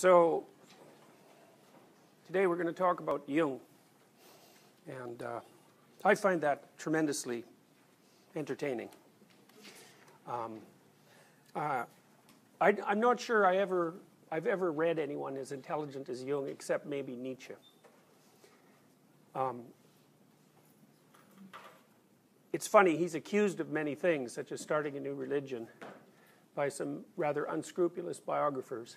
So, today we're going to talk about Jung. And uh, I find that tremendously entertaining. Um, uh, I, am not sure I ever, I've ever read anyone as intelligent as Jung, except maybe Nietzsche. Um, it's funny, he's accused of many things, such as starting a new religion, by some rather unscrupulous biographers.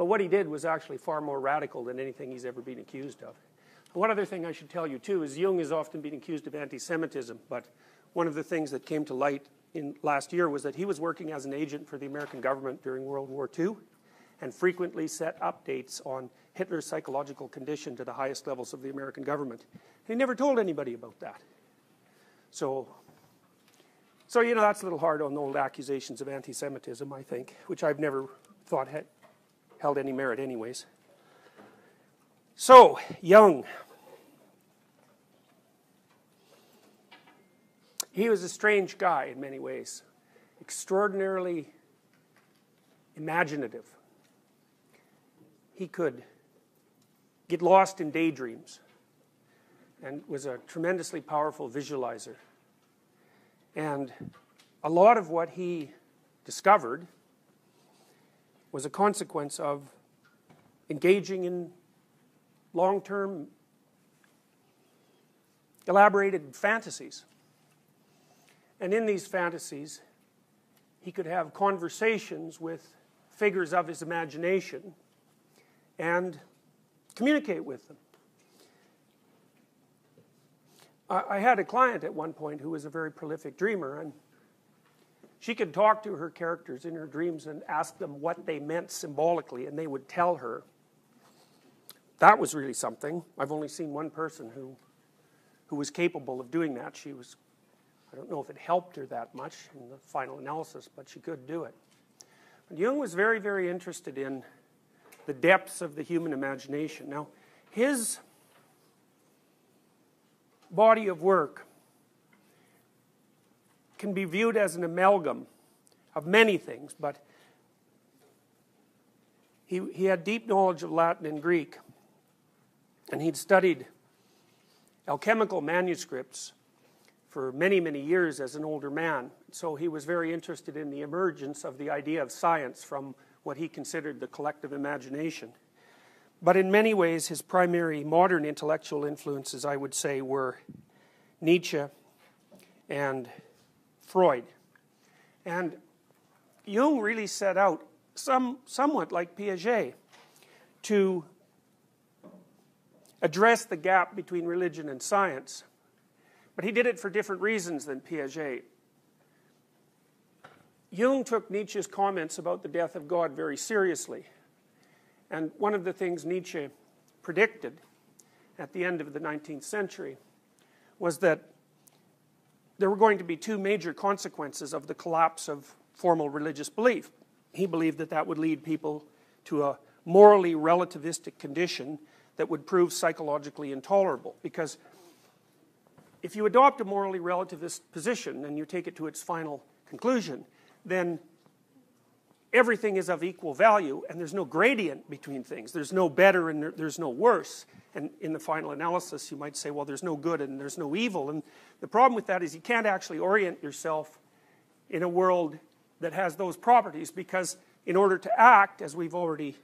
But what he did was actually far more radical than anything he's ever been accused of. One other thing I should tell you, too, is Jung has often been accused of anti Semitism, but one of the things that came to light in last year was that he was working as an agent for the American government during World War II and frequently set updates on Hitler's psychological condition to the highest levels of the American government. he never told anybody about that. So, so you know, that's a little hard on the old accusations of anti Semitism, I think, which I've never thought had held any merit, anyways. So, Jung. He was a strange guy in many ways, extraordinarily imaginative. He could get lost in daydreams and was a tremendously powerful visualizer. And a lot of what he discovered was a consequence of engaging in long term elaborated fantasies. And in these fantasies, he could have conversations with figures of his imagination and communicate with them. I, had a client at one point who was a very prolific dreamer, and she could talk to her characters in her dreams and ask them what they meant symbolically, and they would tell her. That was really something. I've only seen one person who, who was capable of doing that. She was, I don't know if it helped her that much in the final analysis, but she could do it. But Jung was very, very interested in the depths of the human imagination. Now, his body of work can be viewed as an amalgam of many things, but he, he had deep knowledge of Latin and Greek, and he'd studied alchemical manuscripts for many, many years as an older man. So he was very interested in the emergence of the idea of science from what he considered the collective imagination. But in many ways, his primary modern intellectual influences, I would say, were Nietzsche and Freud. And Jung really set out, some, somewhat like Piaget, to address the gap between religion and science. But he did it for different reasons than Piaget. Jung took Nietzsche's comments about the death of God very seriously. And one of the things Nietzsche predicted at the end of the 19th century was that there were going to be two major consequences of the collapse of formal religious belief. He believed that that would lead people to a morally relativistic condition that would prove psychologically intolerable. Because if you adopt a morally relativist position and you take it to its final conclusion, then everything is of equal value and there's no gradient between things. There's no better and there's no worse. And in the final analysis, you might say, well, there's no good and there's no evil. And the problem with that is you can't actually orient yourself in a world that has those properties because in order to act, as we've already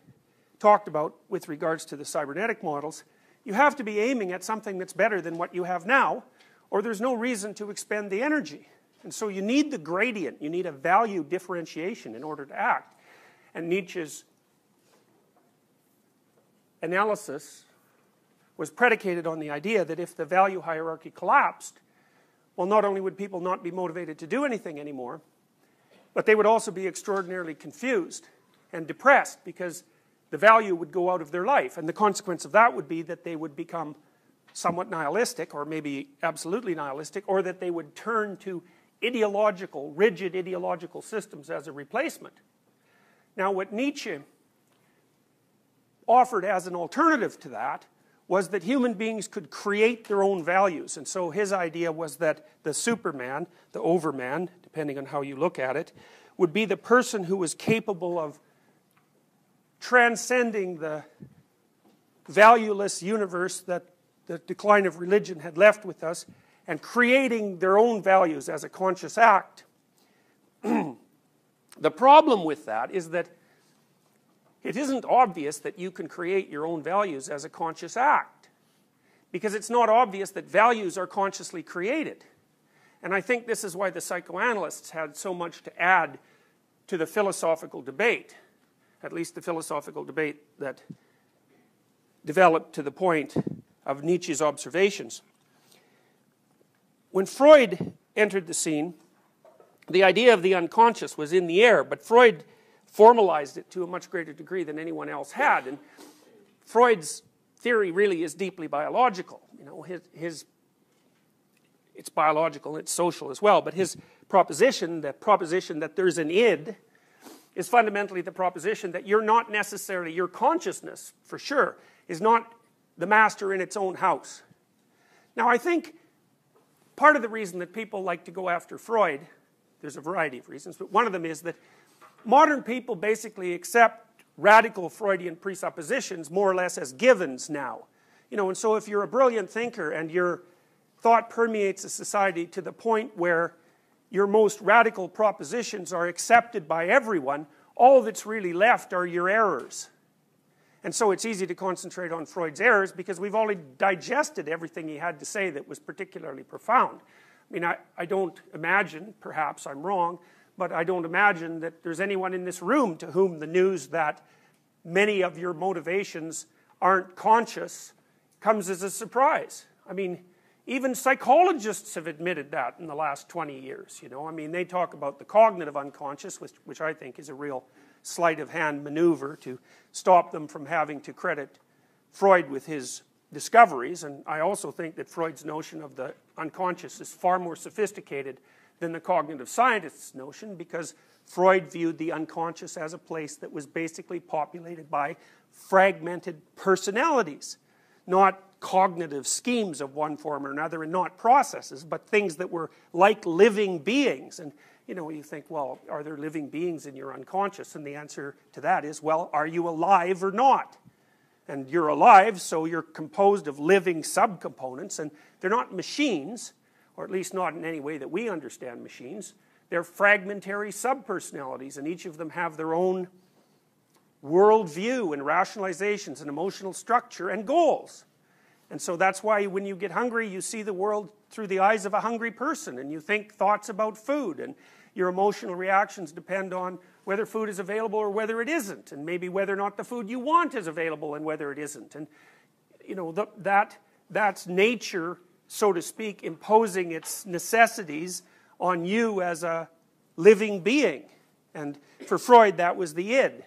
talked about with regards to the cybernetic models, you have to be aiming at something that's better than what you have now, or there's no reason to expend the energy. And so you need the gradient, you need a value differentiation in order to act. And Nietzsche's analysis was predicated on the idea that if the value hierarchy collapsed, well, not only would people not be motivated to do anything anymore, but they would also be extraordinarily confused and depressed because the value would go out of their life. And the consequence of that would be that they would become somewhat nihilistic, or maybe absolutely nihilistic, or that they would turn to ideological, rigid ideological systems as a replacement. Now, what Nietzsche offered as an alternative to that was that human beings could create their own values. And so his idea was that the superman, the overman, depending on how you look at it, would be the person who was capable of transcending the valueless universe that the decline of religion had left with us and creating their own values as a conscious act. the problem with that is that it isn't obvious that you can create your own values as a conscious act because it's not obvious that values are consciously created. And I think this is why the psychoanalysts had so much to add to the philosophical debate, at least the philosophical debate that developed to the point of Nietzsche's observations. When Freud entered the scene, the idea of the unconscious was in the air, but Freud formalized it to a much greater degree than anyone else had. And Freud's theory really is deeply biological. You know, his, his it's biological, it's social as well, but his proposition, the proposition that there's an id, is fundamentally the proposition that you're not necessarily, your consciousness, for sure, is not the master in its own house. Now, I think part of the reason that people like to go after Freud, there's a variety of reasons, but one of them is that modern people basically accept radical Freudian presuppositions more or less as givens now. You know, and so if you're a brilliant thinker and your thought permeates a society to the point where your most radical propositions are accepted by everyone, all that's really left are your errors. And so it's easy to concentrate on Freud's errors because we've already digested everything he had to say that was particularly profound. I mean, I, I don't imagine, perhaps I'm wrong, but I don't imagine that there's anyone in this room to whom the news that many of your motivations aren't conscious comes as a surprise. I mean, even psychologists have admitted that in the last 20 years. You know, I mean, they talk about the cognitive unconscious, which, which I think is a real sleight of hand maneuver to stop them from having to credit Freud with his discoveries. And I also think that Freud's notion of the unconscious is far more sophisticated than the cognitive scientists' notion because Freud viewed the unconscious as a place that was basically populated by fragmented personalities, not cognitive schemes of one form or another, and not processes, but things that were like living beings. And you know, you think, well, are there living beings in your unconscious? And the answer to that is, well, are you alive or not? And you're alive, so you're composed of living subcomponents, and they're not machines, or at least not in any way that we understand machines. They're fragmentary subpersonalities, and each of them have their own worldview and rationalizations and emotional structure and goals. And so that's why when you get hungry, you see the world through the eyes of a hungry person, and you think thoughts about food, and your emotional reactions depend on whether food is available or whether it isn't, and maybe whether or not the food you want is available and whether it isn't. And you know the, that that's nature, so to speak, imposing its necessities on you as a living being. And for Freud, that was the id.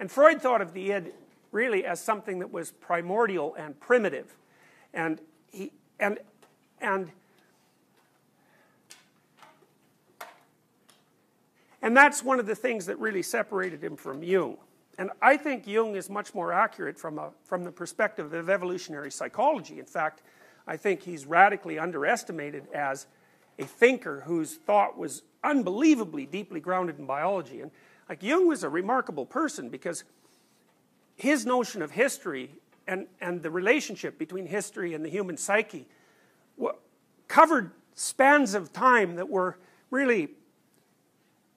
And Freud thought of the id really as something that was primordial and primitive. And he and and And that's one of the things that really separated him from Jung. And I think Jung is much more accurate from, a, from the perspective of evolutionary psychology. In fact, I think he's radically underestimated as a thinker whose thought was unbelievably deeply grounded in biology. And like Jung was a remarkable person because his notion of history and, and the relationship between history and the human psyche covered spans of time that were really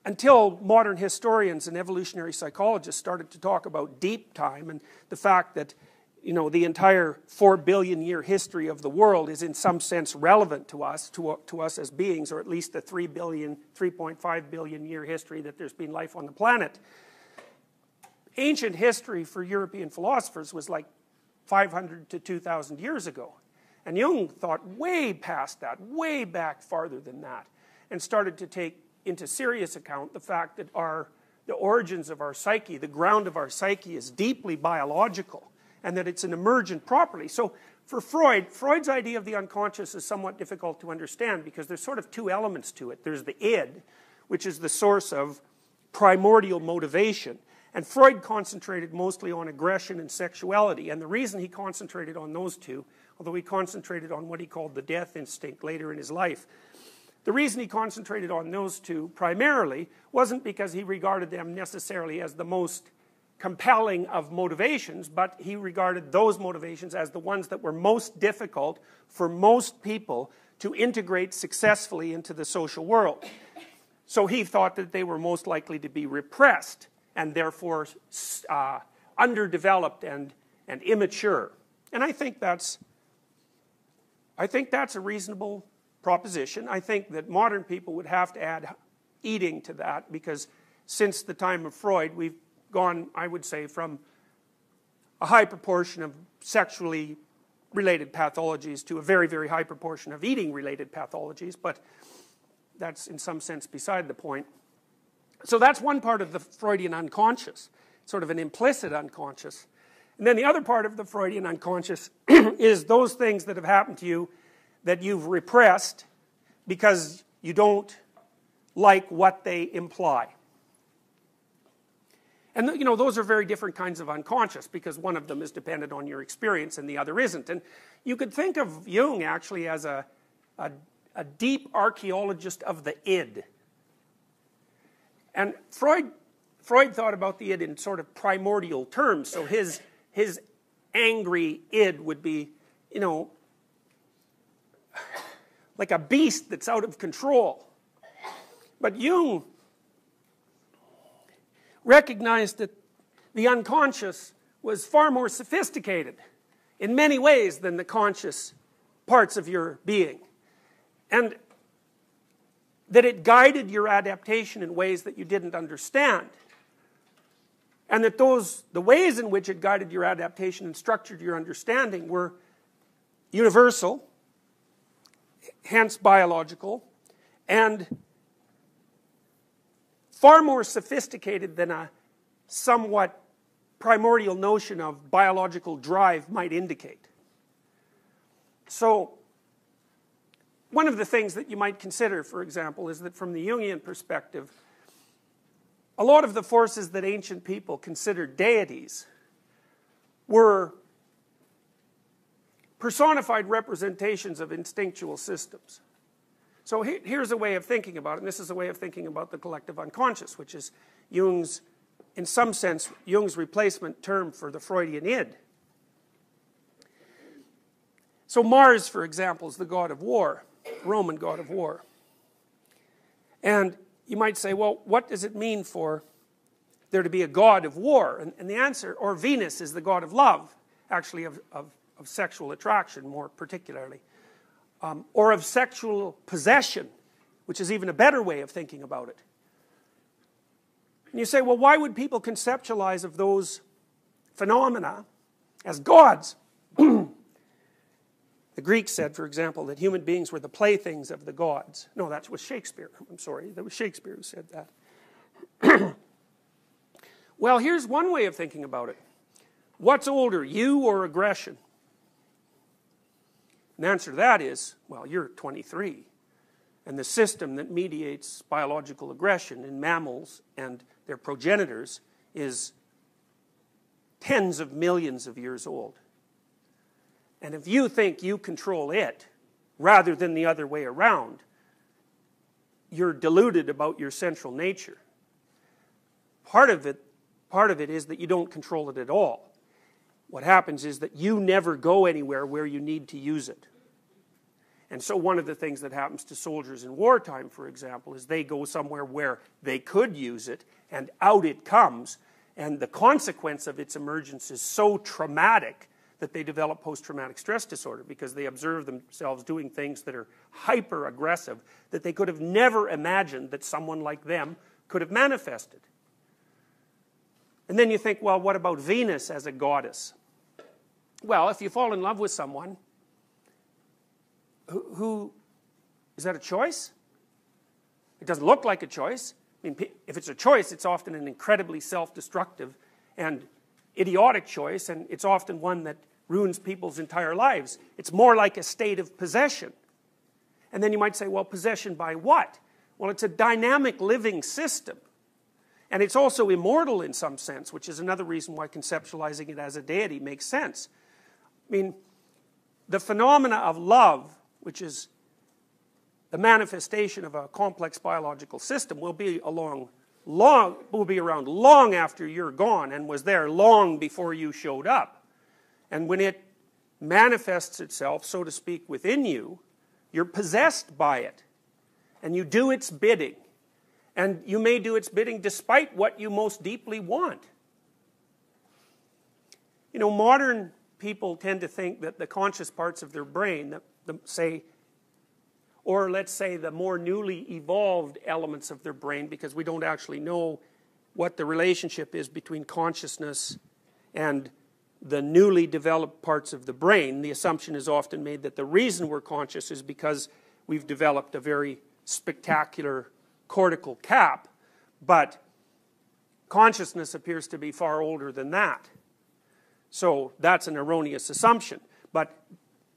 until modern historians and evolutionary psychologists started to talk about deep time and the fact that you know the entire 4 billion year history of the world is in some sense relevant to us to, to us as beings or at least the 3 billion 3.5 billion year history that there's been life on the planet. Ancient history for european philosophers was like 500 to 2000 years ago and jung thought way past that way back farther than that and started to take into serious account the fact that our, the origins of our psyche, the ground of our psyche, is deeply biological and that it's an emergent property. So for Freud, Freud's idea of the unconscious is somewhat difficult to understand because there's sort of two elements to it. There's the id, which is the source of primordial motivation. And Freud concentrated mostly on aggression and sexuality. And the reason he concentrated on those two, although he concentrated on what he called the death instinct later in his life, the reason he concentrated on those two primarily wasn't because he regarded them necessarily as the most compelling of motivations, but he regarded those motivations as the ones that were most difficult for most people to integrate successfully into the social world. So he thought that they were most likely to be repressed and therefore uh, underdeveloped and, and immature. And I think that's I think that's a reasonable proposition. I think that modern people would have to add eating to that because since the time of Freud, we've gone, I would say, from a high proportion of sexually related pathologies to a very, very high proportion of eating related pathologies, but that's in some sense beside the point. So that's one part of the Freudian unconscious, sort of an implicit unconscious. And then the other part of the Freudian unconscious is those things that have happened to you that you've repressed because you don't like what they imply. And you know, those are very different kinds of unconscious because one of them is dependent on your experience and the other isn't. And you could think of Jung actually as a, a, a deep archaeologist of the id. And Freud, Freud thought about the id in sort of primordial terms. So his, his angry id would be, you know, like a beast that's out of control. But Jung recognized that the unconscious was far more sophisticated in many ways than the conscious parts of your being. And that it guided your adaptation in ways that you didn't understand. And that those, the ways in which it guided your adaptation and structured your understanding were universal, hence biological, and far more sophisticated than a somewhat primordial notion of biological drive might indicate. So, one of the things that you might consider, for example, is that from the Jungian perspective, a lot of the forces that ancient people considered deities were personified representations of instinctual systems. So here's a way of thinking about it, and this is a way of thinking about the collective unconscious, which is Jung's, in some sense, Jung's replacement term for the Freudian id. So Mars, for example, is the god of war, Roman god of war. And you might say, well, what does it mean for there to be a god of war? And, and the answer, or Venus is the god of love, actually of, of, of sexual attraction more particularly um, or of sexual possession, which is even a better way of thinking about it. And you say, well, why would people conceptualize of those phenomena as gods? the Greeks said, for example, that human beings were the playthings of the gods. No, that was Shakespeare. I'm sorry, that was Shakespeare who said that. well, here's one way of thinking about it. What's older, you or aggression? The answer to that is well, you're 23. And the system that mediates biological aggression in mammals and their progenitors is tens of millions of years old. And if you think you control it rather than the other way around, you're deluded about your central nature. Part of it, part of it is that you don't control it at all. What happens is that you never go anywhere where you need to use it. And so, one of the things that happens to soldiers in wartime, for example, is they go somewhere where they could use it, and out it comes. And the consequence of its emergence is so traumatic that they develop post traumatic stress disorder because they observe themselves doing things that are hyper aggressive that they could have never imagined that someone like them could have manifested. And then you think, well, what about Venus as a goddess? Well, if you fall in love with someone, who, who is that a choice? It doesn't look like a choice. I mean, if it's a choice, it's often an incredibly self destructive and idiotic choice, and it's often one that ruins people's entire lives. It's more like a state of possession. And then you might say, well, possession by what? Well, it's a dynamic living system. And it's also immortal in some sense, which is another reason why conceptualizing it as a deity makes sense. I mean, the phenomena of love which is the manifestation of a complex biological system, will be along long will be around long after you're gone and was there long before you showed up. And when it manifests itself, so to speak, within you, you're possessed by it. And you do its bidding. And you may do its bidding despite what you most deeply want. You know, modern people tend to think that the conscious parts of their brain, that the, say, or let's say the more newly evolved elements of their brain, because we don't actually know what the relationship is between consciousness and the newly developed parts of the brain. The assumption is often made that the reason we're conscious is because we've developed a very spectacular cortical cap, but consciousness appears to be far older than that. So that's an erroneous assumption. But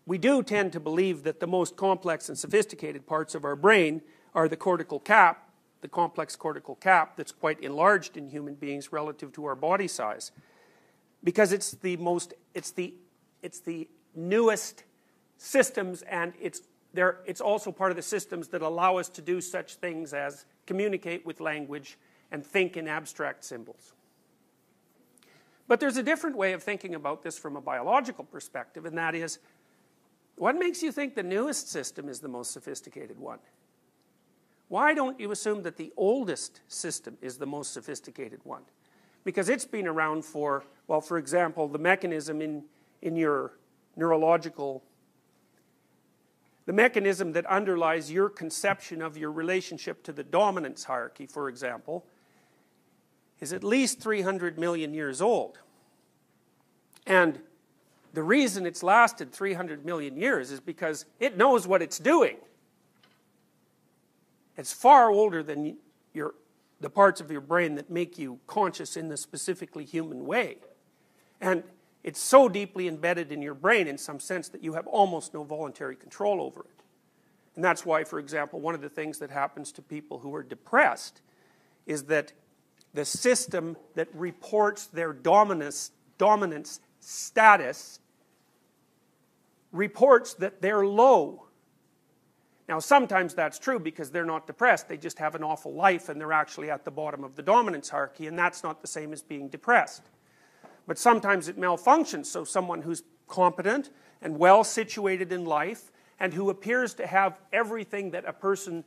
we do tend to believe that the most complex and sophisticated parts of our brain are the cortical cap, the complex cortical cap that's quite enlarged in human beings relative to our body size. Because it's the most, it's the, it's the newest systems and it's, there, it's also part of the systems that allow us to do such things as communicate with language and think in abstract symbols. But there's a different way of thinking about this from a biological perspective, and that is what makes you think the newest system is the most sophisticated one? Why don't you assume that the oldest system is the most sophisticated one? Because it's been around for, well, for example, the mechanism in, in your neurological, the mechanism that underlies your conception of your relationship to the dominance hierarchy, for example, is at least 300 million years old. And the reason it's lasted 300 million years is because it knows what it's doing. It's far older than your, the parts of your brain that make you conscious in the specifically human way. And it's so deeply embedded in your brain in some sense that you have almost no voluntary control over it. And that's why, for example, one of the things that happens to people who are depressed is that the system that reports their dominance, dominance status reports that they're low. Now, sometimes that's true because they're not depressed. They just have an awful life and they're actually at the bottom of the dominance hierarchy, and that's not the same as being depressed. But sometimes it malfunctions. So, someone who's competent and well situated in life and who appears to have everything that a person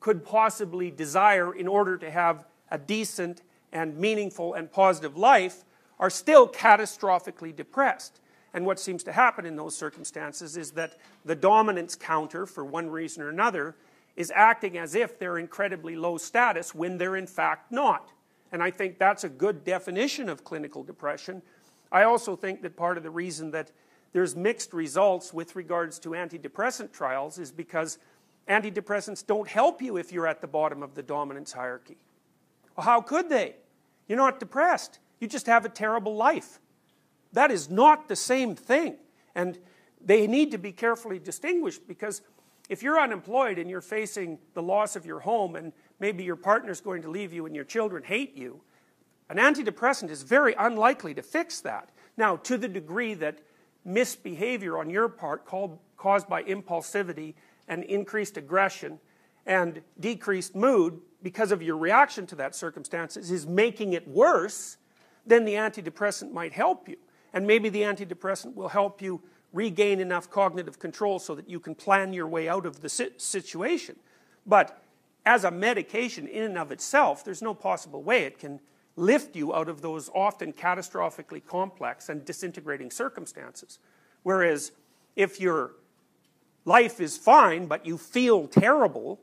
could possibly desire in order to have a decent and meaningful and positive life are still catastrophically depressed. And what seems to happen in those circumstances is that the dominance counter, for one reason or another, is acting as if they're incredibly low status when they're in fact not. And I think that's a good definition of clinical depression. I also think that part of the reason that there's mixed results with regards to antidepressant trials is because antidepressants don't help you if you're at the bottom of the dominance hierarchy. Well, how could they? You're not depressed. You just have a terrible life. That is not the same thing. And they need to be carefully distinguished because if you're unemployed and you're facing the loss of your home and maybe your partner's going to leave you and your children hate you, an antidepressant is very unlikely to fix that. Now, to the degree that misbehavior on your part caused by impulsivity and increased aggression and decreased mood because of your reaction to that circumstances is making it worse, then the antidepressant might help you. And maybe the antidepressant will help you regain enough cognitive control so that you can plan your way out of the situation. But as a medication in and of itself, there's no possible way it can lift you out of those often catastrophically complex and disintegrating circumstances. Whereas if your life is fine but you feel terrible,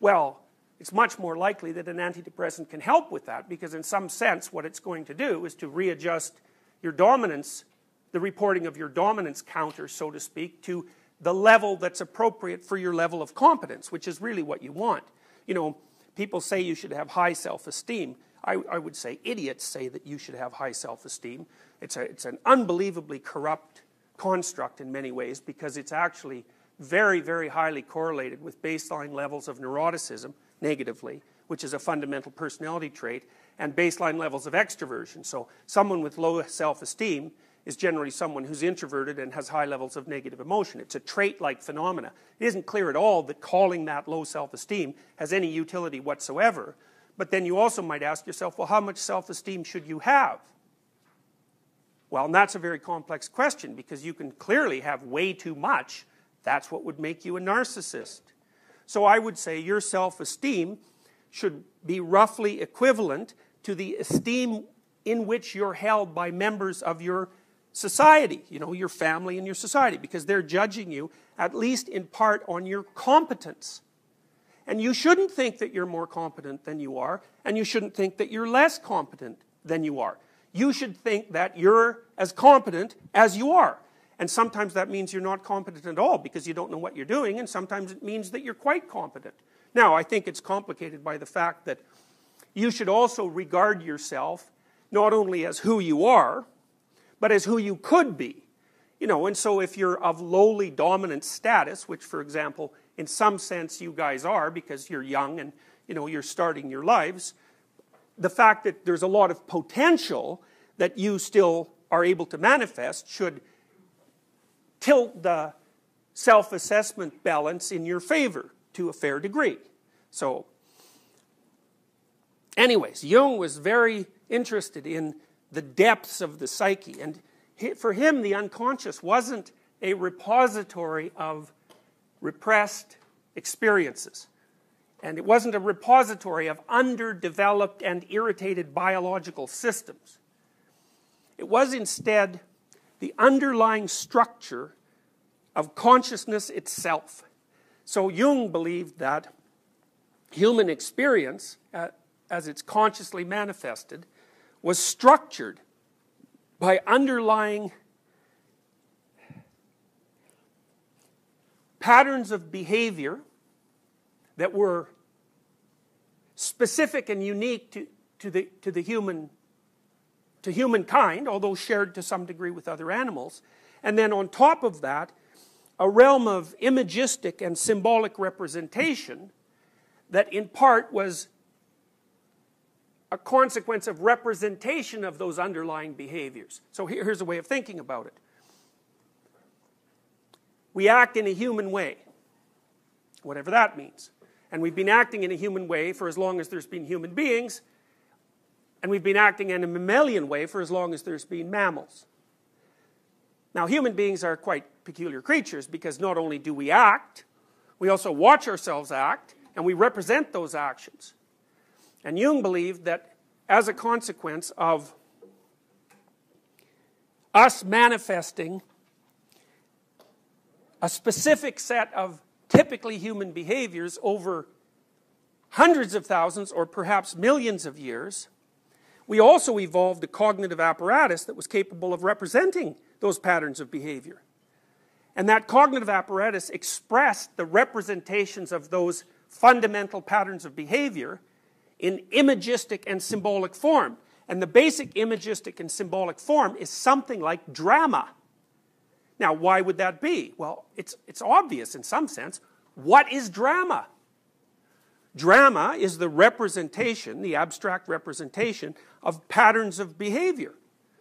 well, it's much more likely that an antidepressant can help with that because, in some sense, what it's going to do is to readjust your dominance, the reporting of your dominance counter, so to speak, to the level that's appropriate for your level of competence, which is really what you want. You know, people say you should have high self esteem. I, I, would say idiots say that you should have high self esteem. It's, a, it's an unbelievably corrupt construct in many ways because it's actually very, very highly correlated with baseline levels of neuroticism negatively, which is a fundamental personality trait, and baseline levels of extroversion. So, someone with low self esteem is generally someone who's introverted and has high levels of negative emotion. It's a trait like phenomena. It isn't clear at all that calling that low self esteem has any utility whatsoever, But then you also might ask yourself, well, how much self esteem should you have? Well, and that's a very complex question because you can clearly have way too much. That's what would make you a narcissist. So I would say your self esteem should be roughly equivalent to the esteem in which you're held by members of your society, you know, your family and your society, because they're judging you, at least in part, on your competence. And you shouldn't think that you're more competent than you are, and you shouldn't think that you're less competent than you are. You should think that you're as competent as you are. And sometimes that means you're not competent at all because you don't know what you're doing, and sometimes it means that you're quite competent. Now, I think it's complicated by the fact that you should also regard yourself not only as who you are, but as who you could be. You know, and so if you're of lowly dominant status, which for example, in some sense you guys are because you're young and you know you're starting your lives, the fact that there's a lot of potential that you still are able to manifest should tilt the self-assessment balance in your favor to a fair degree. So anyways, Jung was very interested in the depths of the psyche. And for him, the unconscious wasn't a repository of repressed experiences. And it wasn't a repository of underdeveloped and irritated biological systems. It was instead the underlying structure of consciousness itself. So Jung believed that human experience, uh, as it's consciously manifested, was structured by underlying patterns of behavior that were specific and unique to, to, the, to the human to humankind, although shared to some degree with other animals. And then on top of that, a realm of imagistic and symbolic representation that in part was a consequence of representation of those underlying behaviors. So here's a way of thinking about it. We act in a human way, whatever that means. And we've been acting in a human way for as long as there's been human beings, and we've been acting in a mammalian way for as long as there's been mammals. Now, human beings are quite peculiar creatures because not only do we act, we also watch ourselves act, and we represent those actions. And Jung believed that as a consequence of us manifesting a specific set of typically human behaviors over hundreds of thousands or perhaps millions of years, we also evolved a cognitive apparatus that was capable of representing those patterns of behavior. And that cognitive apparatus expressed the representations of those fundamental patterns of behavior in imagistic and symbolic form. And the basic imagistic and symbolic form is something like drama. Now, why would that be? Well, it's, it's obvious in some sense. What is drama? Drama is the representation, the abstract representation of patterns of behavior.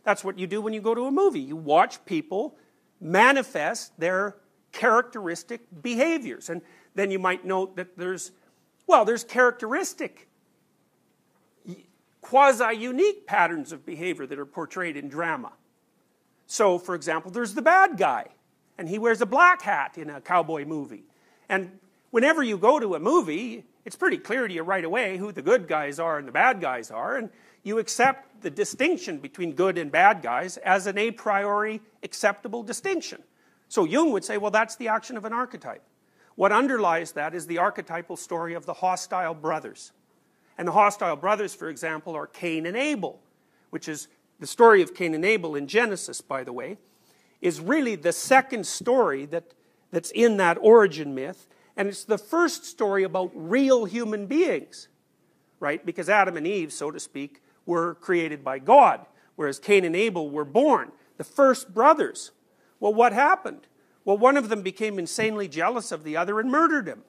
That's what you do when you go to a movie. You watch people manifest their characteristic behaviors. And then you might note that there's, well, there's characteristic quasi unique patterns of behavior that are portrayed in drama. So, for example, there's the bad guy, and he wears a black hat in a cowboy movie. And whenever you go to a movie, it's pretty clear to you right away who the good guys are and the bad guys are, and you accept the distinction between good and bad guys as an a priori acceptable distinction. So Jung would say, well, that's the action of an archetype. What underlies that is the archetypal story of the hostile brothers. And the hostile brothers, for example, are Cain and Abel, which is the story of Cain and Abel in Genesis, by the way, is really the second story that, that's in that origin myth. And it's the first story about real human beings, right? Because Adam and Eve, so to speak, were created by God, whereas Cain and Abel were born, the first brothers. Well, what happened? Well, one of them became insanely jealous of the other and murdered him.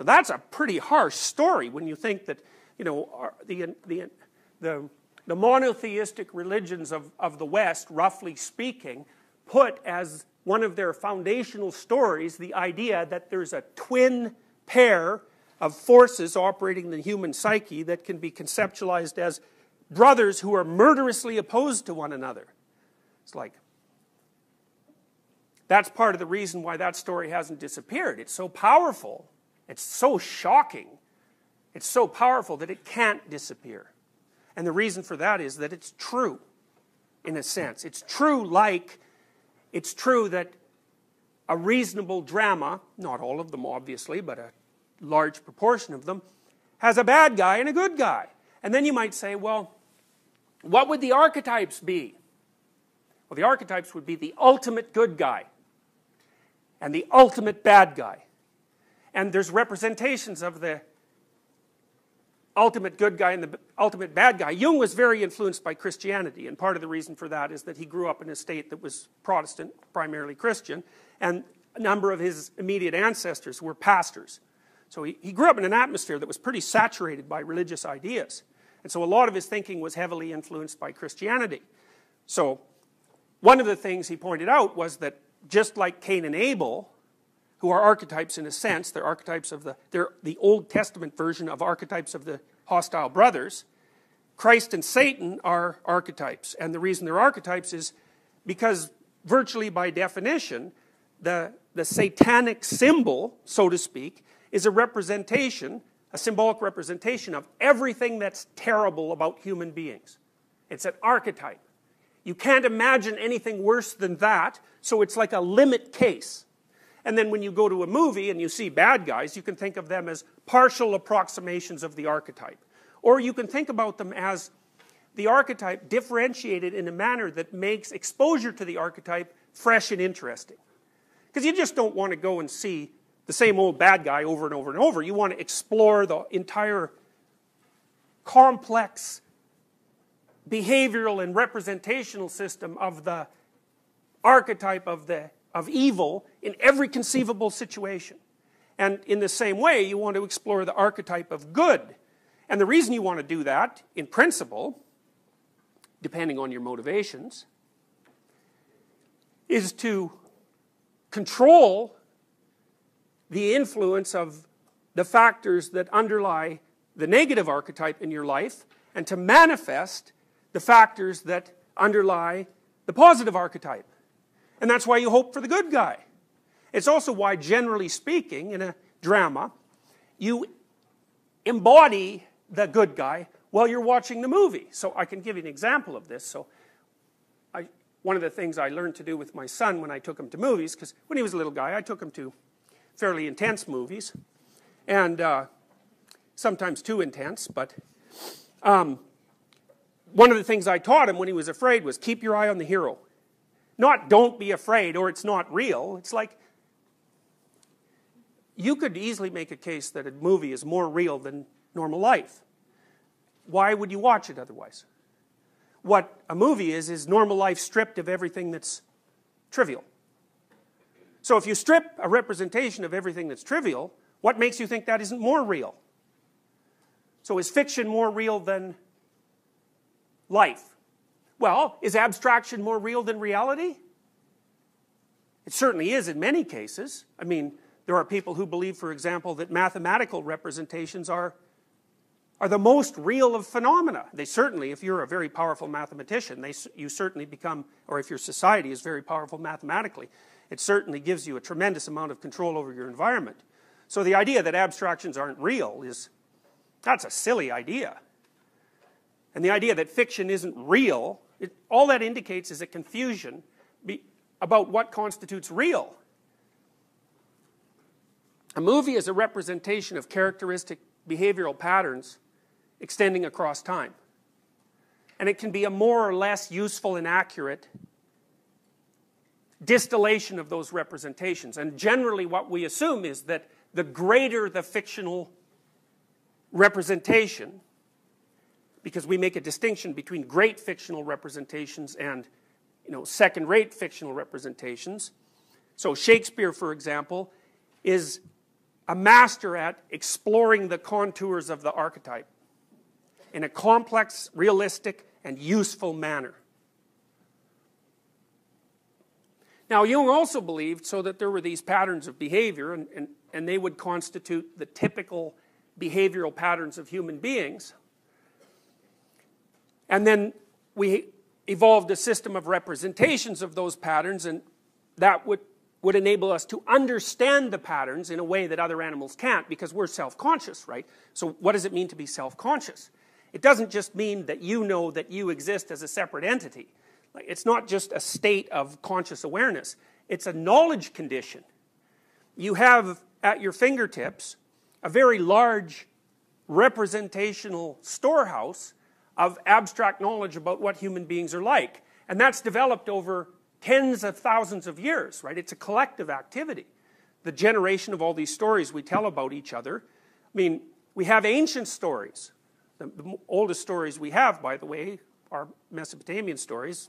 So that's a pretty harsh story when you think that, you know, the, the, the, the monotheistic religions of, of the West, roughly speaking, put as one of their foundational stories the idea that there's a twin pair of forces operating in the human psyche that can be conceptualized as brothers who are murderously opposed to one another. It's like, that's part of the reason why that story hasn't disappeared. It's so powerful, it's so shocking, it's so powerful that it can't disappear. And the reason for that is that it's true, in a sense. It's true, like it's true that a reasonable drama, not all of them obviously, but a large proportion of them, has a bad guy and a good guy. And then you might say, well, what would the archetypes be? Well, the archetypes would be the ultimate good guy and the ultimate bad guy. And there's representations of the ultimate good guy and the ultimate bad guy. Jung was very influenced by Christianity, and part of the reason for that is that he grew up in a state that was Protestant, primarily Christian, and a number of his immediate ancestors were pastors. So he, he grew up in an atmosphere that was pretty saturated by religious ideas. And so a lot of his thinking was heavily influenced by Christianity. So one of the things he pointed out was that just like Cain and Abel, who are archetypes in a sense, they're archetypes of the, they're the Old Testament version of archetypes of the hostile brothers, Christ and Satan are archetypes. And the reason they're archetypes is because virtually by definition, the, the satanic symbol, so to speak, is a representation, a symbolic representation of everything that's terrible about human beings. It's an archetype. You can't imagine anything worse than that, so it's like a limit case. And then when you go to a movie and you see bad guys, you can think of them as partial approximations of the archetype. Or you can think about them as the archetype differentiated in a manner that makes exposure to the archetype fresh and interesting. Because you just don't want to go and see the same old bad guy over and over and over. You want to explore the entire complex behavioral and representational system of the archetype of, the, of evil in every conceivable situation. And in the same way, you want to explore the archetype of good. And the reason you want to do that, in principle, depending on your motivations, is to control the influence of the factors that underlie the negative archetype in your life and to manifest the factors that underlie the positive archetype. And that's why you hope for the good guy. It's also why, generally speaking, in a drama, you embody the good guy while you're watching the movie. So I can give you an example of this. So I, one of the things I learned to do with my son when I took him to movies, because when he was a little guy, I took him to fairly intense movies, and uh, sometimes too intense, but um, one of the things I taught him when he was afraid was keep your eye on the hero. Not don't be afraid or it's not real. It's like you could easily make a case that a movie is more real than normal life. Why would you watch it otherwise? What a movie is, is normal life stripped of everything that's trivial. So if you strip a representation of everything that's trivial, what makes you think that isn't more real? So is fiction more real than life? Well, is abstraction more real than reality? It certainly is in many cases. I mean, there are people who believe, for example, that mathematical representations are, are the most real of phenomena. They certainly, if you're a very powerful mathematician, they, you certainly become, or if your society is very powerful mathematically, it certainly gives you a tremendous amount of control over your environment. So the idea that abstractions aren't real is, that's a silly idea. And the idea that fiction isn't real, it, all that indicates is a confusion be, about what constitutes real. A movie is a representation of characteristic behavioral patterns extending across time. And it can be a more or less useful and accurate distillation of those representations. And generally, what we assume is that the greater the fictional representation, because we make a distinction between great fictional representations and you know, second rate fictional representations. So, Shakespeare, for example, is a master at exploring the contours of the archetype in a complex, realistic, and useful manner. Now, Jung also believed so that there were these patterns of behavior, and, and, and they would constitute the typical behavioral patterns of human beings. And then we evolved a system of representations of those patterns, and that would, would enable us to understand the patterns in a way that other animals can't because we're self conscious, right? So, what does it mean to be self conscious? It doesn't just mean that you know that you exist as a separate entity. It's not just a state of conscious awareness, it's a knowledge condition. You have at your fingertips a very large representational storehouse of abstract knowledge about what human beings are like. And that's developed over tens of thousands of years, right? It's a collective activity. The generation of all these stories we tell about each other. I mean, we have ancient stories. The, the oldest stories we have, by the way, are Mesopotamian stories,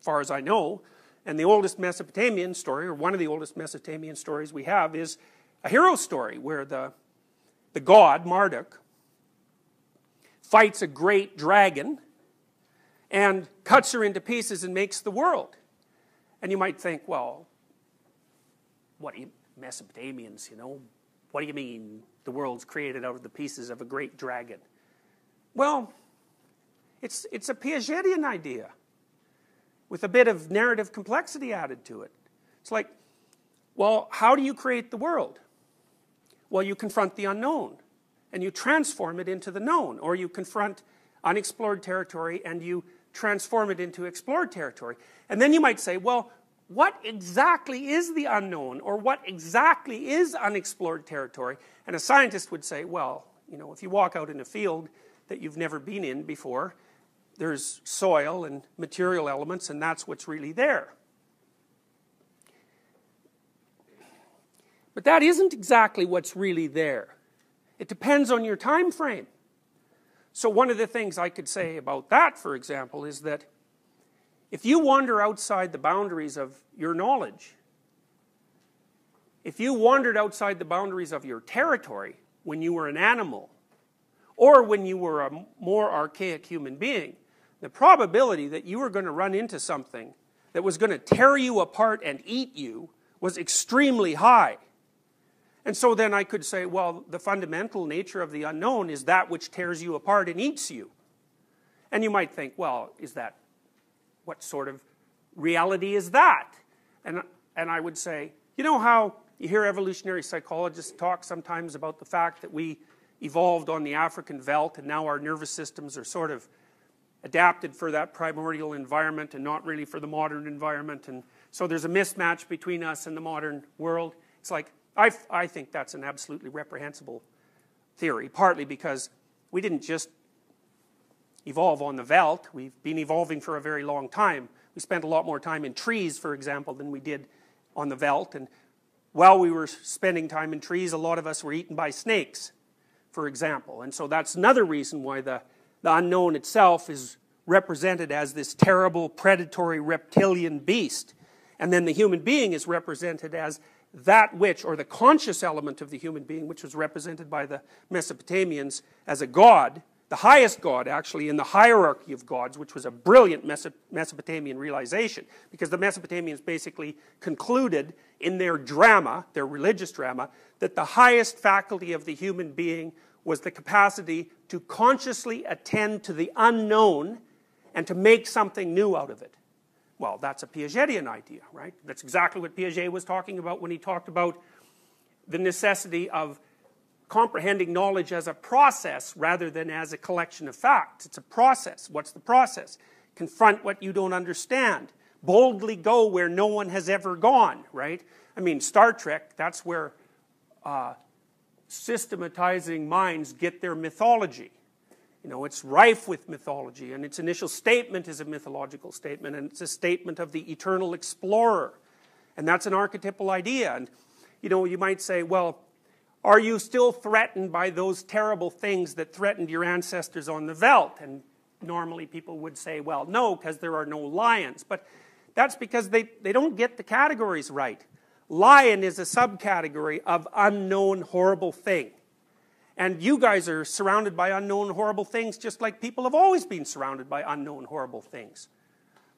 far as I know. And the oldest Mesopotamian story, or one of the oldest Mesopotamian stories we have, is a hero story where the, the god, Marduk, fights a great dragon and cuts her into pieces and makes the world. And you might think, well, what do you, Mesopotamians, you know, what do you mean the world's created out of the pieces of a great dragon? Well, it's, it's a Piagetian idea with a bit of narrative complexity added to it. It's like, well, how do you create the world? Well, you confront the unknown and you transform it into the known, or you confront unexplored territory and you transform it into explored territory. And then you might say, well, what exactly is the unknown, or what exactly is unexplored territory? And a scientist would say, well, you know, if you walk out in a field that you've never been in before, there's soil and material elements, and that's what's really there. But that isn't exactly what's really there. It depends on your time frame. So, one of the things I could say about that, for example, is that if you wander outside the boundaries of your knowledge, if you wandered outside the boundaries of your territory when you were an animal, or when you were a more archaic human being, the probability that you were going to run into something that was going to tear you apart and eat you was extremely high. And so then I could say, well, the fundamental nature of the unknown is that which tears you apart and eats you. And you might think, well, is that, what sort of reality is that? And, and I would say, you know how you hear evolutionary psychologists talk sometimes about the fact that we evolved on the African veldt and now our nervous systems are sort of adapted for that primordial environment and not really for the modern environment. And so there's a mismatch between us and the modern world. It's like, I, I think that's an absolutely reprehensible theory, partly because we didn't just evolve on the veldt, we've been evolving for a very long time. We spent a lot more time in trees, for example, than we did on the veldt. And while we were spending time in trees, a lot of us were eaten by snakes, for example. And so that's another reason why the, the unknown itself is represented as this terrible, predatory, reptilian beast. And then the human being is represented as that which, or the conscious element of the human being, which was represented by the Mesopotamians as a god, the highest god actually in the hierarchy of gods, which was a brilliant Mesopotamian realization, because the Mesopotamians basically concluded in their drama, their religious drama, that the highest faculty of the human being was the capacity to consciously attend to the unknown and to make something new out of it. Well, that's a Piagetian idea, right? That's exactly what Piaget was talking about when he talked about the necessity of comprehending knowledge as a process rather than as a collection of facts. It's a process. What's the process? Confront what you don't understand. Boldly go where no one has ever gone, right? I mean, Star Trek, that's where uh, systematizing minds get their mythology. You know, it's rife with mythology, and its initial statement is a mythological statement, and it's a statement of the eternal explorer. And that's an archetypal idea. And, you know, you might say, well, are you still threatened by those terrible things that threatened your ancestors on the veldt? And normally people would say, well, no, because there are no lions. But that's because they, they don't get the categories right. Lion is a subcategory of unknown horrible thing. And you guys are surrounded by unknown horrible things just like people have always been surrounded by unknown horrible things.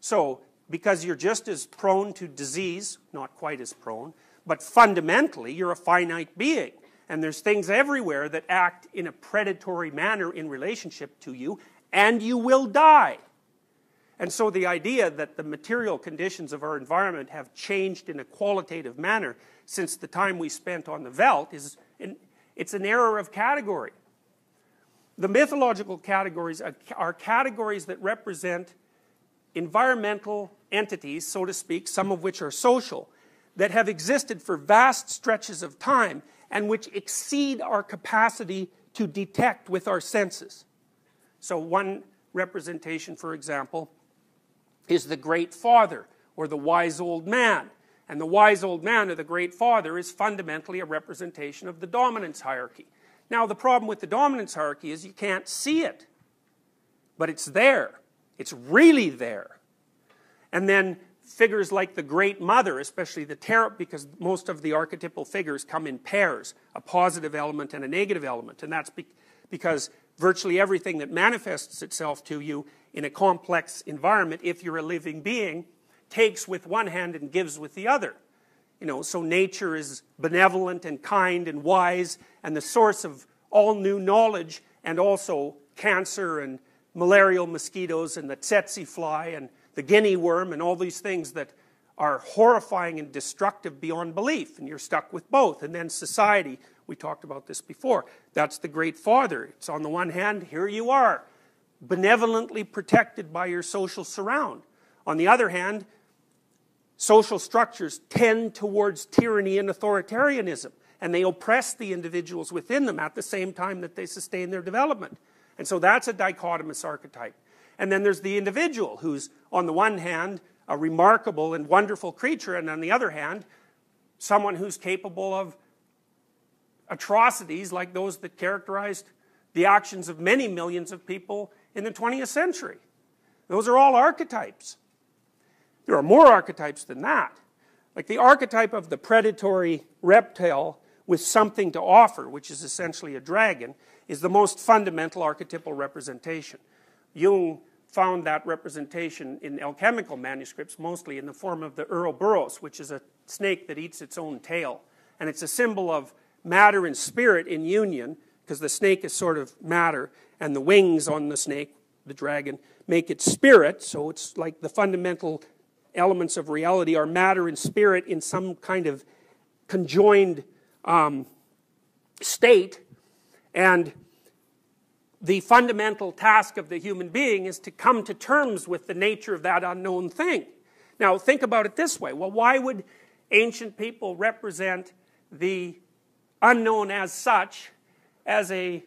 So, because you're just as prone to disease, not quite as prone, but fundamentally you're a finite being. and there's things everywhere that act in a predatory manner in relationship to you, and you will die. And so the idea that the material conditions of our environment have changed in a qualitative manner since the time we spent on the veldt is an, it's an error of category. The mythological categories are categories that represent environmental entities, so to speak, some of which are social, that have existed for vast stretches of time and which exceed our capacity to detect with our senses. So, one representation, for example, is the great father or the wise old man. And the wise old man or the great father is fundamentally a representation of the dominance hierarchy. Now, the problem with the dominance hierarchy is you can't see it, but it's there. It's really there. And then figures like the Great Mother, especially the tarot, because most of the archetypal figures come in pairs a positive element and a negative element. And that's be because virtually everything that manifests itself to you in a complex environment, if you're a living being, takes with one hand and gives with the other. You know, so nature is benevolent and kind and wise and the source of all new knowledge and also cancer and malarial mosquitoes and the tsetse fly and the guinea worm and all these things that are horrifying and destructive beyond belief, and you're stuck with both. And then society, we talked about this before. That's the great father. It's on the one hand, here you are, benevolently protected by your social surround. On the other hand, social structures tend towards tyranny and authoritarianism, and they oppress the individuals within them at the same time that they sustain their development. And so that's a dichotomous archetype. And then there's the individual who's, on the one hand, a remarkable and wonderful creature, and on the other hand, someone who's capable of atrocities like those that characterized the actions of many millions of people in the 20th century. Those are all archetypes. There are more archetypes than that. Like the archetype of the predatory reptile with something to offer, which is essentially a dragon, is the most fundamental archetypal representation. Jung found that representation in alchemical manuscripts, mostly in the form of the Ouroboros, which is a snake that eats its own tail. And it's a symbol of matter and spirit in union, because the snake is sort of matter, and the wings on the snake, the dragon, make it spirit. So it's like the fundamental elements of reality are matter and spirit in some kind of conjoined um, state. And the fundamental task of the human being is to come to terms with the nature of that unknown thing. Now, think about it this way. Well, why would ancient people represent the unknown as such as a